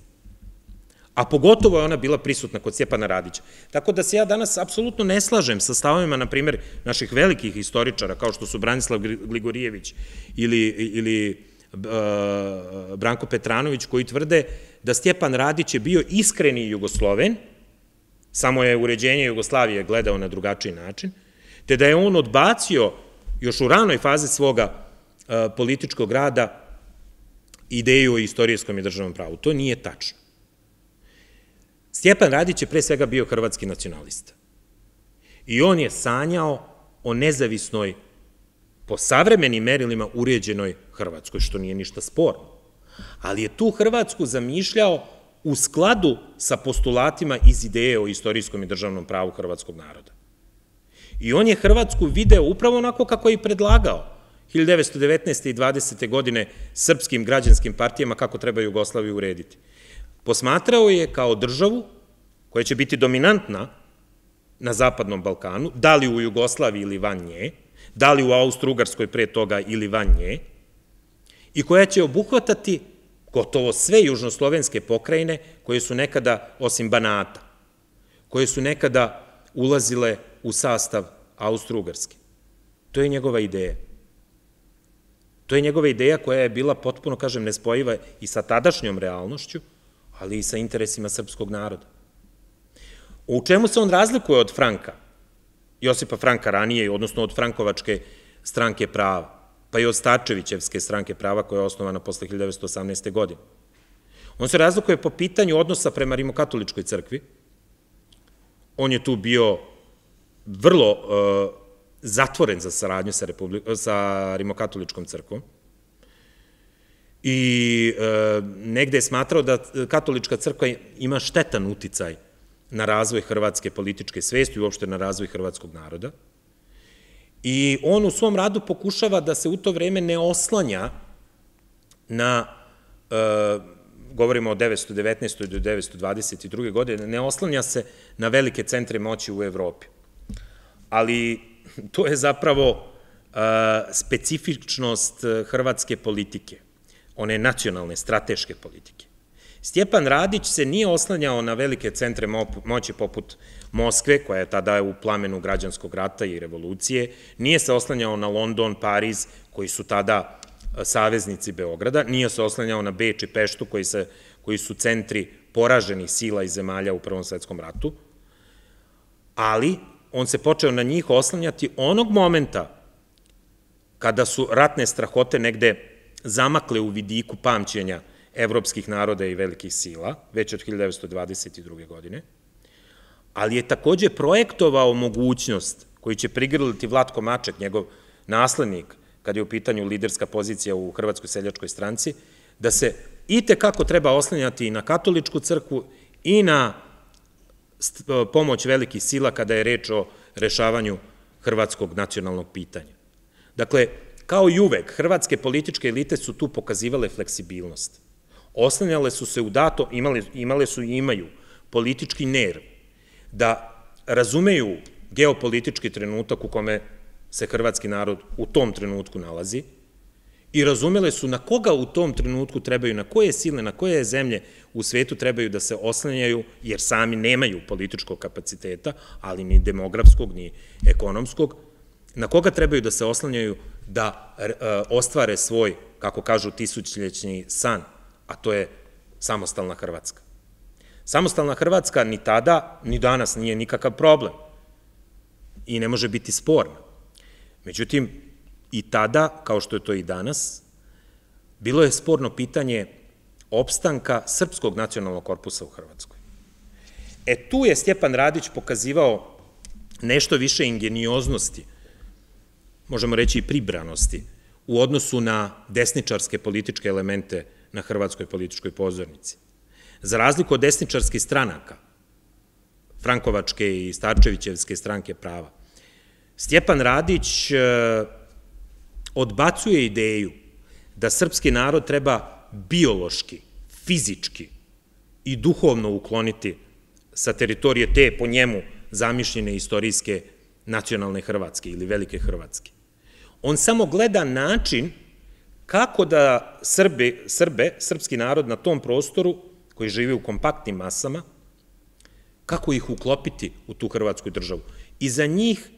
Speaker 1: A pogotovo je ona bila prisutna kod Stjepana Radića. Tako da se ja danas apsolutno ne slažem sa stavovima, na primjer, naših velikih istoričara, kao što su Branislav Gligorijević ili, ili uh, Branko Petranović, koji tvrde da Stjepan Radić je bio iskreni Jugosloven, samo je uređenje Jugoslavije gledao na drugačiji način, te da je on odbacio još u ranoj fazi svoga političkog rada ideju o istorijskom i državnom pravu. To nije tačno. Stjepan Radić je pre svega bio hrvatski nacionalista. I on je sanjao o nezavisnoj, po savremenim merilima, uređenoj Hrvatskoj, što nije ništa sporno. Ali je tu Hrvatsku zamišljao u skladu sa postulatima iz ideje o istorijskom i državnom pravu hrvatskog naroda. I on je Hrvatsku video upravo onako kako je i predlagao, 1919. i 20. godine srpskim građanskim partijama kako treba Jugoslaviju urediti. Posmatrao je kao državu koja će biti dominantna na Zapadnom Balkanu, da li u Jugoslaviji ili van nje, da li u Austro-Ugarskoj pre toga ili van nje, i koja će obuhvatati gotovo sve južnoslovenske pokrajine koje su nekada, osim Banata, koje su nekada ulazile u sastav Austro-Ugarske. To je njegova ideja. To je njegova ideja koja je bila potpuno, kažem, nespojiva i sa tadašnjom realnošću, ali i sa interesima srpskog naroda. U čemu se on razlikuje od Franka, Josipa Franka ranije, odnosno od Frankovačke stranke prava, pa i od Starčevićevske stranke prava koja je osnovana posle 1918. godine? On se razlikuje po pitanju odnosa prema rimokatoličkoj crkvi. On je tu bio vrlo uh, zatvoren za saradnju sa, sa rimokatoličkom crkvom i e, negde je smatrao da katolička crkva ima štetan uticaj na razvoj hrvatske političke svesti i uopšte na razvoj hrvatskog naroda. I on u svom radu pokušava da se u to vreme ne oslanja na, e, govorimo o 919. do 922. godine, ne oslanja se na velike centre moći u Evropi. Ali to je zapravo specifičnost e, hrvatske politike, one nacionalne, strateške politike. Stjepan Radić se nije oslanjao na velike centre moći poput Moskve, koja je tada u plamenu građanskog rata i revolucije, nije se oslanjao na London, Pariz, koji su tada e, saveznici Beograda, nije se oslanjao na Beč i Peštu, koji, se, koji su centri poraženih sila i zemalja u Prvom svetskom ratu, ali on se počeo na njih oslanjati onog momenta kada su ratne strahote negde zamakle u vidiku pamćenja evropskih naroda i velikih sila, već od 1922. godine, ali je takođe projektovao mogućnost koji će prigrliti Vlatko Maček, njegov naslednik, kad je u pitanju liderska pozicija u Hrvatskoj seljačkoj stranci, da se i kako treba oslanjati i na katoličku crkvu i na pomoć velikih sila kada je reč o rešavanju hrvatskog nacionalnog pitanja. Dakle, kao i uvek, hrvatske političke elite su tu pokazivale fleksibilnost. Oslanjale su se u dato, imale, imale su i imaju politički nerv, da razumeju geopolitički trenutak u kome se hrvatski narod u tom trenutku nalazi i razumele su na koga u tom trenutku trebaju, na koje sile, na koje zemlje u svetu trebaju da se oslanjaju, jer sami nemaju političkog kapaciteta, ali ni demografskog, ni ekonomskog, na koga trebaju da se oslanjaju da e, ostvare svoj, kako kažu, tisućljećni san, a to je samostalna Hrvatska. Samostalna Hrvatska ni tada, ni danas nije nikakav problem i ne može biti sporna. Međutim, i tada, kao što je to i danas, bilo je sporno pitanje opstanka Srpskog nacionalnog korpusa u Hrvatskoj. E tu je Stjepan Radić pokazivao nešto više ingenioznosti, možemo reći i pribranosti, u odnosu na desničarske političke elemente na hrvatskoj političkoj pozornici. Za razliku od desničarskih stranaka, Frankovačke i Starčevićevske stranke prava, Stjepan Radić e, odbacuje ideju da srpski narod treba biološki, fizički i duhovno ukloniti sa teritorije te po njemu zamišljene istorijske nacionalne Hrvatske ili Velike Hrvatske. On samo gleda način kako da Srbe, Srbe, srpski narod na tom prostoru, koji živi u kompaktnim masama, kako ih uklopiti u tu Hrvatsku državu. I za njih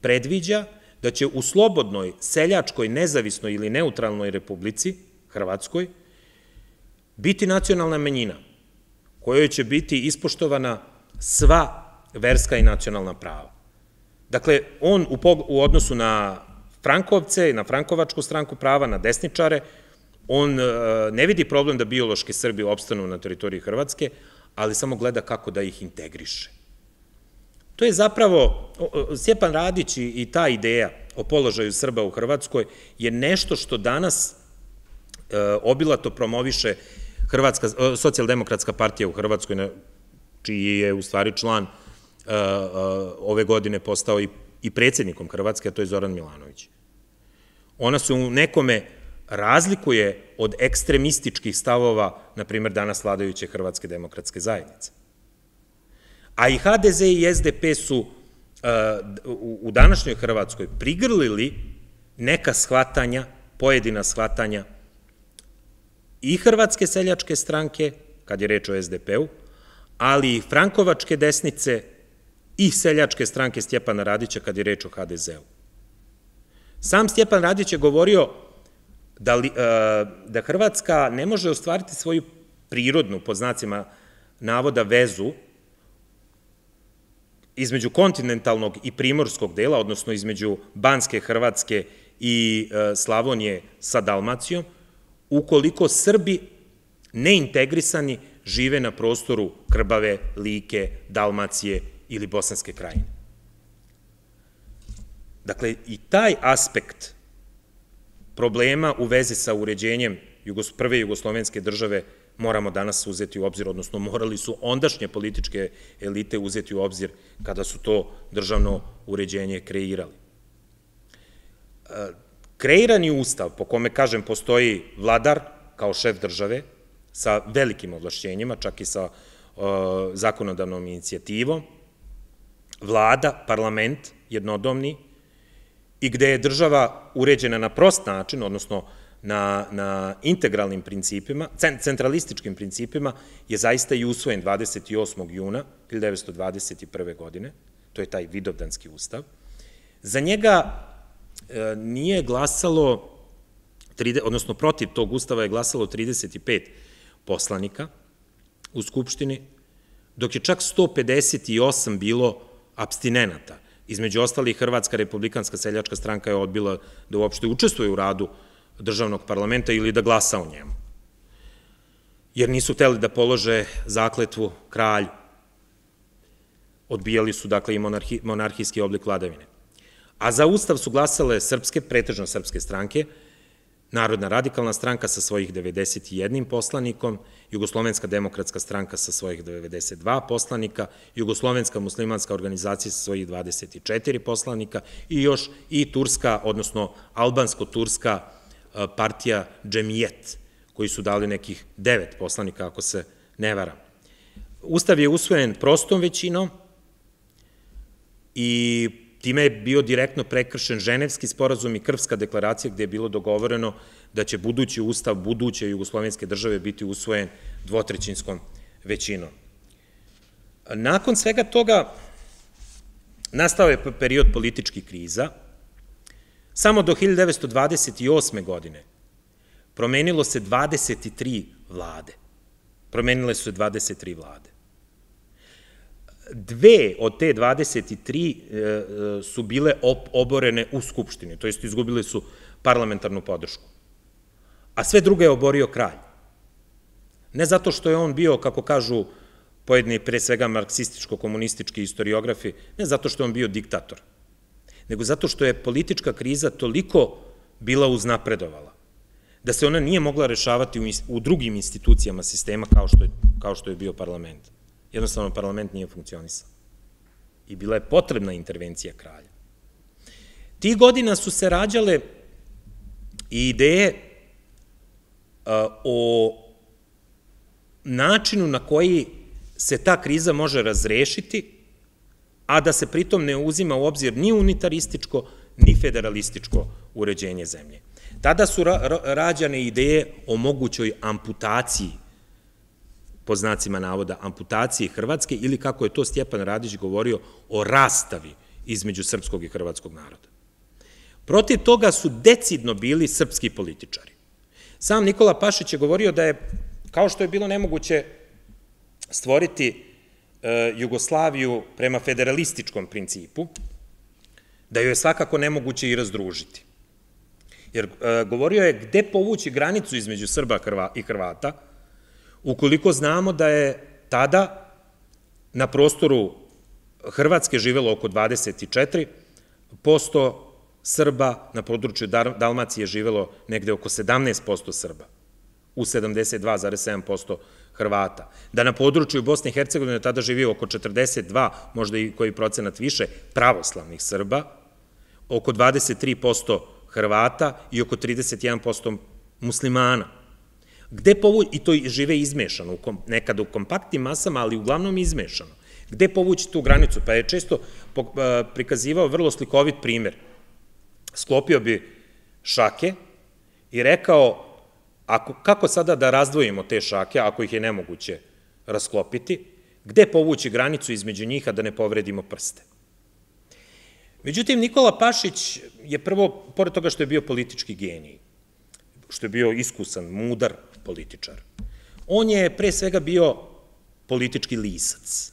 Speaker 1: predviđa da će u slobodnoj, seljačkoj, nezavisnoj ili neutralnoj republici, Hrvatskoj, biti nacionalna menjina, kojoj će biti ispoštovana sva verska i nacionalna prava. Dakle, on u, u odnosu na Frankovce i na Frankovačku stranku prava, na desničare, on e, ne vidi problem da biološki Srbi opstanu na teritoriji Hrvatske, ali samo gleda kako da ih integriše. To je zapravo, Stjepan Radić i ta ideja o položaju Srba u Hrvatskoj je nešto što danas e, obilato promoviše Hrvatska, e, socijaldemokratska partija u Hrvatskoj, čiji je u stvari član ove godine postao i, i predsednikom Hrvatske, a to je Zoran Milanović. Ona se u nekome razlikuje od ekstremističkih stavova, na primjer, danas vladajuće Hrvatske demokratske zajednice. A i HDZ i SDP su uh, u današnjoj Hrvatskoj prigrlili neka shvatanja, pojedina shvatanja i Hrvatske seljačke stranke, kad je reč o SDP-u, ali i Frankovačke desnice i seljačke stranke Stjepana Radića kad je reč o HDZ-u. Sam Stjepan Radić je govorio da, uh, da Hrvatska ne može ostvariti svoju prirodnu, pod znacima navoda, vezu između kontinentalnog i primorskog dela, odnosno između Banske Hrvatske i e, Slavonije sa Dalmacijom, ukoliko Srbi neintegrisani žive na prostoru Krbave, Like, Dalmacije ili Bosanske krajine. Dakle, i taj aspekt problema u vezi sa uređenjem prve jugoslovenske države moramo danas uzeti u obzir, odnosno morali su ondašnje političke elite uzeti u obzir kada su to državno uređenje kreirali. E, kreirani ustav, po kome, kažem, postoji vladar kao šef države, sa velikim ovlašćenjima, čak i sa e, zakonodavnom inicijativom, vlada, parlament, jednodomni, i gde je država uređena na prost način, odnosno na, na integralnim principima, centralističkim principima, je zaista i usvojen 28. juna 1921. godine, to je taj Vidovdanski ustav. Za njega e, nije glasalo, odnosno protiv tog ustava je glasalo 35 poslanika u Skupštini, dok je čak 158 bilo abstinenata. Između ostalih, Hrvatska republikanska seljačka stranka je odbila da uopšte učestvuje u radu državnog parlamenta ili da glasa o njemu. Jer nisu hteli da polože zakletvu kralju. Odbijali su, dakle, i monarhijski oblik vladavine. A za ustav su glasale srpske, pretežno srpske stranke, Narodna radikalna stranka sa svojih 91 poslanikom, Jugoslovenska demokratska stranka sa svojih 92 poslanika, Jugoslovenska muslimanska organizacija sa svojih 24 poslanika i još i Turska, odnosno Albansko-Turska e, partija Džemijet, koji su dali nekih devet poslanika, ako se ne varam. Ustav je usvojen prostom većinom i Time je bio direktno prekršen ženevski sporazum i krvska deklaracija gde je bilo dogovoreno da će budući ustav buduće jugoslovenske države biti usvojen dvotrećinskom većinom. Nakon svega toga nastao je period političkih kriza. Samo do 1928. godine promenilo se 23 vlade. Promenile su se 23 vlade. Dve od te 23 e, e, su bile oborene u Skupštini, to jest izgubile su parlamentarnu podršku. A sve druge je oborio kralj. Ne zato što je on bio, kako kažu pojedini pre svega marksističko-komunistički istoriografi, ne zato što je on bio diktator, nego zato što je politička kriza toliko bila uznapredovala, da se ona nije mogla rešavati u, drugim institucijama sistema kao što je, kao što je bio parlament jednostavno parlament nije funkcionisao. I bila je potrebna intervencija kralja. Ti godina su se rađale i ideje o načinu na koji se ta kriza može razrešiti, a da se pritom ne uzima u obzir ni unitarističko, ni federalističko uređenje zemlje. Tada su rađane ideje o mogućoj amputaciji po znacima navoda, amputacije Hrvatske ili kako je to Stjepan Radić govorio o rastavi između srpskog i hrvatskog naroda. Protiv toga su decidno bili srpski političari. Sam Nikola Pašić je govorio da je, kao što je bilo nemoguće stvoriti e, Jugoslaviju prema federalističkom principu, da ju je svakako nemoguće i razdružiti. Jer e, govorio je gde povući granicu između Srba i Hrvata, ukoliko znamo da je tada na prostoru Hrvatske živelo oko 24%, Srba, na području Dalmacije živelo negde oko 17% Srba, u 72,7% Hrvata. Da na području Bosne i Hercegovine tada živio oko 42, možda i koji procenat više, pravoslavnih Srba, oko 23% Hrvata i oko 31% muslimana. Gde povući, i to žive izmešano, nekada u kompaktnim masama, ali uglavnom izmešano. Gde povući tu granicu? Pa je često prikazivao vrlo slikovit primer. Sklopio bi šake i rekao, ako, kako sada da razdvojimo te šake, ako ih je nemoguće rasklopiti, gde povući granicu između njih, a da ne povredimo prste? Međutim, Nikola Pašić je prvo, pored toga što je bio politički genij, što je bio iskusan, mudar, političar. On je pre svega bio politički lisac.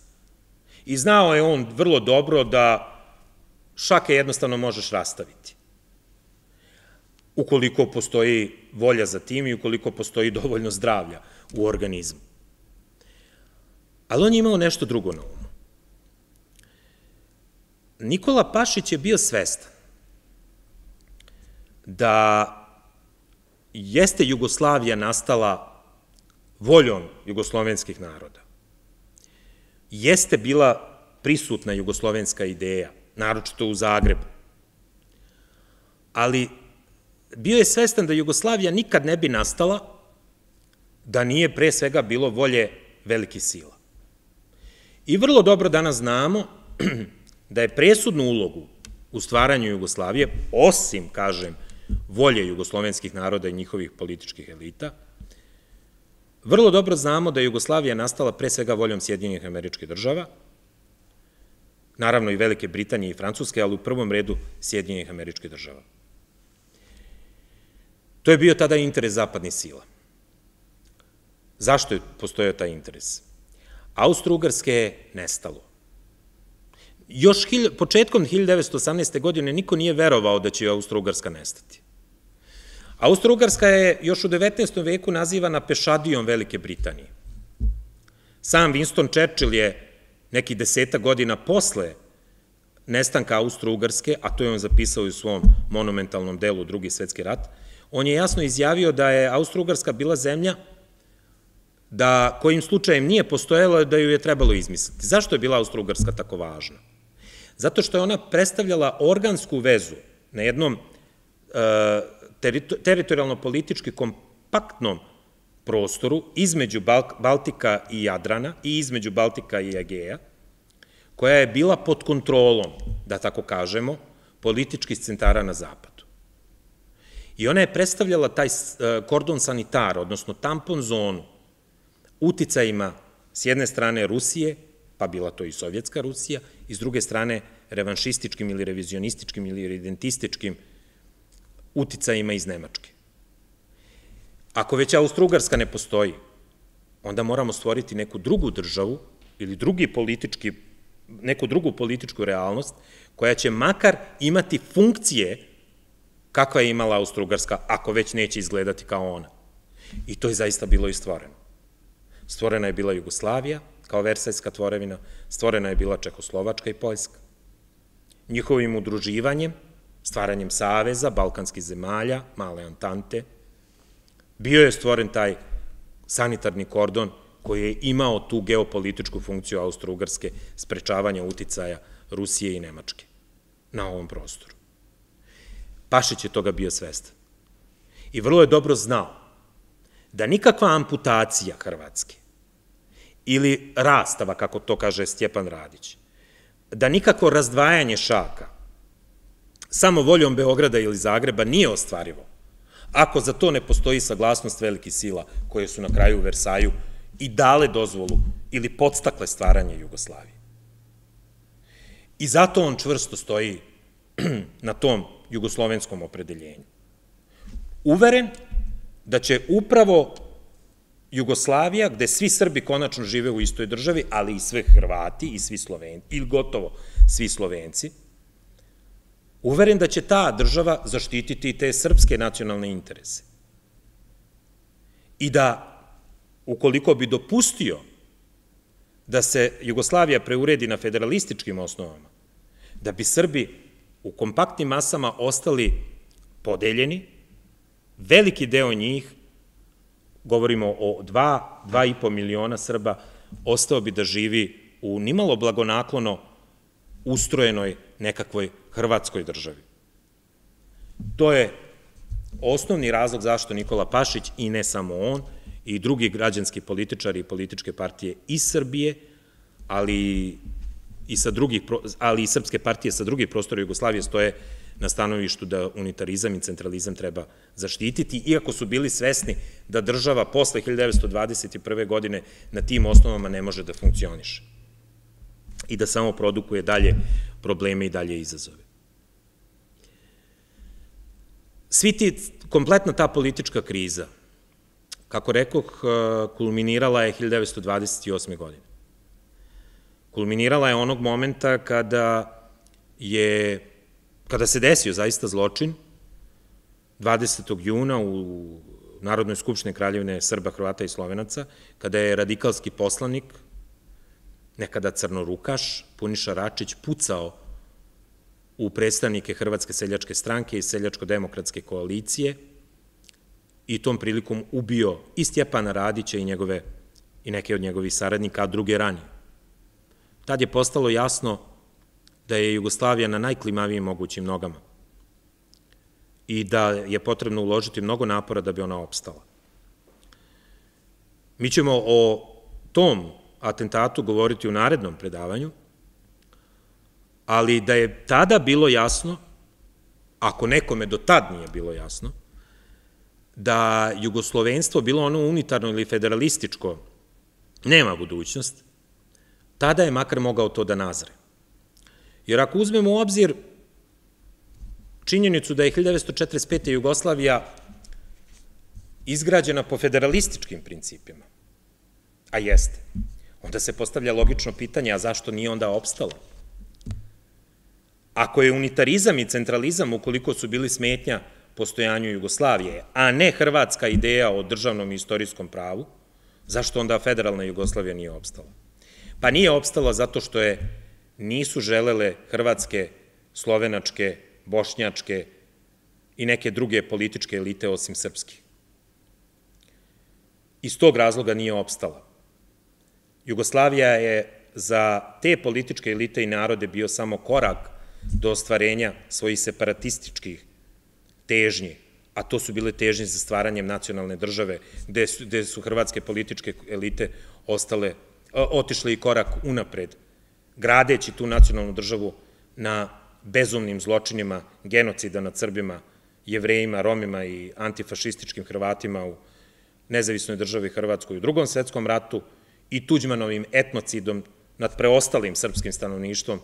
Speaker 1: I znao je on vrlo dobro da šake jednostavno možeš rastaviti. Ukoliko postoji volja za tim i ukoliko postoji dovoljno zdravlja u organizmu. Ali on je imao nešto drugo na umu. Nikola Pašić je bio svestan da jeste Jugoslavija nastala voljom jugoslovenskih naroda. Jeste bila prisutna jugoslovenska ideja, naročito u Zagrebu. Ali bio je svestan da Jugoslavija nikad ne bi nastala da nije pre svega bilo volje velikih sila. I vrlo dobro danas znamo *clears throat* da je presudnu ulogu u stvaranju Jugoslavije, osim, kažem, volje jugoslovenskih naroda i njihovih političkih elita. Vrlo dobro znamo da je Jugoslavija nastala pre svega voljom Sjedinjenih američkih država, naravno i Velike Britanije i Francuske, ali u prvom redu Sjedinjenih američkih država. To je bio tada interes zapadnih sila. Zašto je postojao taj interes? Austro-Ugarske je nestalo. Još hilj, početkom 1918. godine niko nije verovao da će Austro-Ugarska nestati. Austro-Ugarska je još u 19. veku nazivana pešadijom Velike Britanije. Sam Winston Churchill je neki deseta godina posle nestanka Austro-Ugarske, a to je on zapisao u svom monumentalnom delu Drugi svetski rat, on je jasno izjavio da je Austro-Ugarska bila zemlja da kojim slučajem nije postojala da ju je trebalo izmisliti. Zašto je bila Austro-Ugarska tako važna? Zato što je ona predstavljala organsku vezu na jednom e, teritorijalno-politički kompaktnom prostoru između Baltika i Jadrana i između Baltika i Egeja, koja je bila pod kontrolom, da tako kažemo, političkih centara na zapadu. I ona je predstavljala taj e, kordon sanitar, odnosno tampon zonu, uticajima s jedne strane Rusije, pa bila to i sovjetska Rusija, i s druge strane revanšističkim ili revizionističkim ili identističkim uticajima iz Nemačke. Ako već Austro-Ugarska ne postoji, onda moramo stvoriti neku drugu državu ili drugi politički, neku drugu političku realnost koja će makar imati funkcije kakva je imala Austro-Ugarska, ako već neće izgledati kao ona. I to je zaista bilo i stvoreno. Stvorena je bila Jugoslavija, kao versajska tvorevina, stvorena je bila Čehoslovačka i Poljska. Njihovim udruživanjem, stvaranjem saveza, balkanskih zemalja, male antante, bio je stvoren taj sanitarni kordon koji je imao tu geopolitičku funkciju Austro-Ugarske sprečavanja uticaja Rusije i Nemačke na ovom prostoru. Pašić je toga bio svestan. I vrlo je dobro znao da nikakva amputacija Hrvatske ili rastava, kako to kaže Stjepan Radić, da nikako razdvajanje šaka samo voljom Beograda ili Zagreba nije ostvarivo, ako za to ne postoji saglasnost velikih sila koje su na kraju u Versaju i dale dozvolu ili podstakle stvaranje Jugoslavije. I zato on čvrsto stoji *clears throat* na tom jugoslovenskom opredeljenju. Uveren da će upravo Jugoslavija, gde svi Srbi konačno žive u istoj državi, ali i sve Hrvati i svi Slovenci, ili gotovo svi Slovenci, uveren da će ta država zaštititi te srpske nacionalne interese. I da, ukoliko bi dopustio da se Jugoslavija preuredi na federalističkim osnovama, da bi Srbi u kompaktnim masama ostali podeljeni, veliki deo njih govorimo o 2, 2,5 miliona Srba, ostao bi da živi u nimalo blagonaklono ustrojenoj nekakvoj hrvatskoj državi. To je osnovni razlog zašto Nikola Pašić i ne samo on, i drugi građanski političari i političke partije iz Srbije, ali i sa drugih, ali i srpske partije sa drugih prostora Jugoslavije stoje na stanovištu da unitarizam i centralizam treba zaštititi, iako su bili svesni da država posle 1921. godine na tim osnovama ne može da funkcioniše i da samo produkuje dalje probleme i dalje izazove. Svi ti, kompletna ta politička kriza, kako rekoh, kulminirala je 1928. godine. Kulminirala je onog momenta kada je kada se desio zaista zločin, 20. juna u Narodnoj skupštine Kraljevine Srba, Hrvata i Slovenaca, kada je radikalski poslanik, nekada crnorukaš, Puniša Račić, pucao u predstavnike Hrvatske seljačke stranke i Seljačko-demokratske koalicije i tom prilikom ubio i Stjepana Radića i njegove i neke od njegovih saradnika, a druge ranije. Tad je postalo jasno da je Jugoslavija na najklimavijim mogućim nogama i da je potrebno uložiti mnogo napora da bi ona opstala. Mi ćemo o tom atentatu govoriti u narednom predavanju, ali da je tada bilo jasno, ako nekome do tad nije bilo jasno, da jugoslovenstvo, bilo ono unitarno ili federalističko, nema budućnost, tada je makar mogao to da nazre. Jer ako uzmemo u obzir činjenicu da je 1945. Jugoslavija izgrađena po federalističkim principima, a jeste, onda se postavlja logično pitanje, a zašto nije onda opstala? Ako je unitarizam i centralizam, ukoliko su bili smetnja postojanju Jugoslavije, a ne hrvatska ideja o državnom i istorijskom pravu, zašto onda federalna Jugoslavija nije opstala? Pa nije opstala zato što je nisu želele hrvatske, slovenačke, bošnjačke i neke druge političke elite osim srpske. Iz tog razloga nije opstala. Jugoslavija je za te političke elite i narode bio samo korak do ostvarenja svojih separatističkih težnji, a to su bile težnje za stvaranjem nacionalne države, gde su, su hrvatske političke elite ostale, otišle i korak unapred, gradeći tu nacionalnu državu na bezumnim zločinima genocida nad Srbima, jevrejima, Romima i antifašističkim Hrvatima u nezavisnoj državi Hrvatskoj u drugom svetskom ratu i Tuđmanovim etnocidom nad preostalim srpskim stanovništvom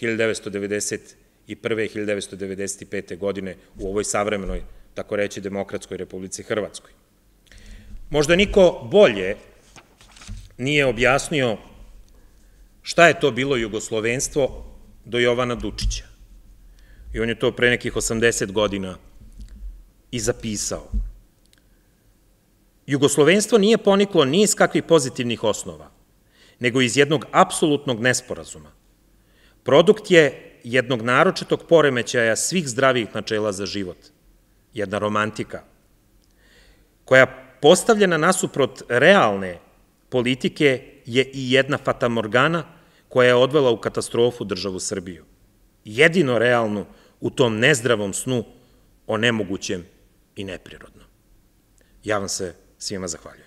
Speaker 1: 1991. i 1995. godine u ovoj savremenoj, tako reći, demokratskoj Republici Hrvatskoj. Možda niko bolje nije objasnio šta je to bilo jugoslovenstvo do Jovana Dučića. I on je to pre nekih 80 godina i zapisao. Jugoslovenstvo nije poniklo ni iz kakvih pozitivnih osnova, nego iz jednog apsolutnog nesporazuma. Produkt je jednog naročitog poremećaja svih zdravih načela za život, jedna romantika, koja postavljena nasuprot realne politike je i jedna fatamorgana koja je odvela u katastrofu državu Srbiju. Jedino realnu u tom nezdravom snu o nemogućem i neprirodnom. Ja vam se svima zahvaljujem.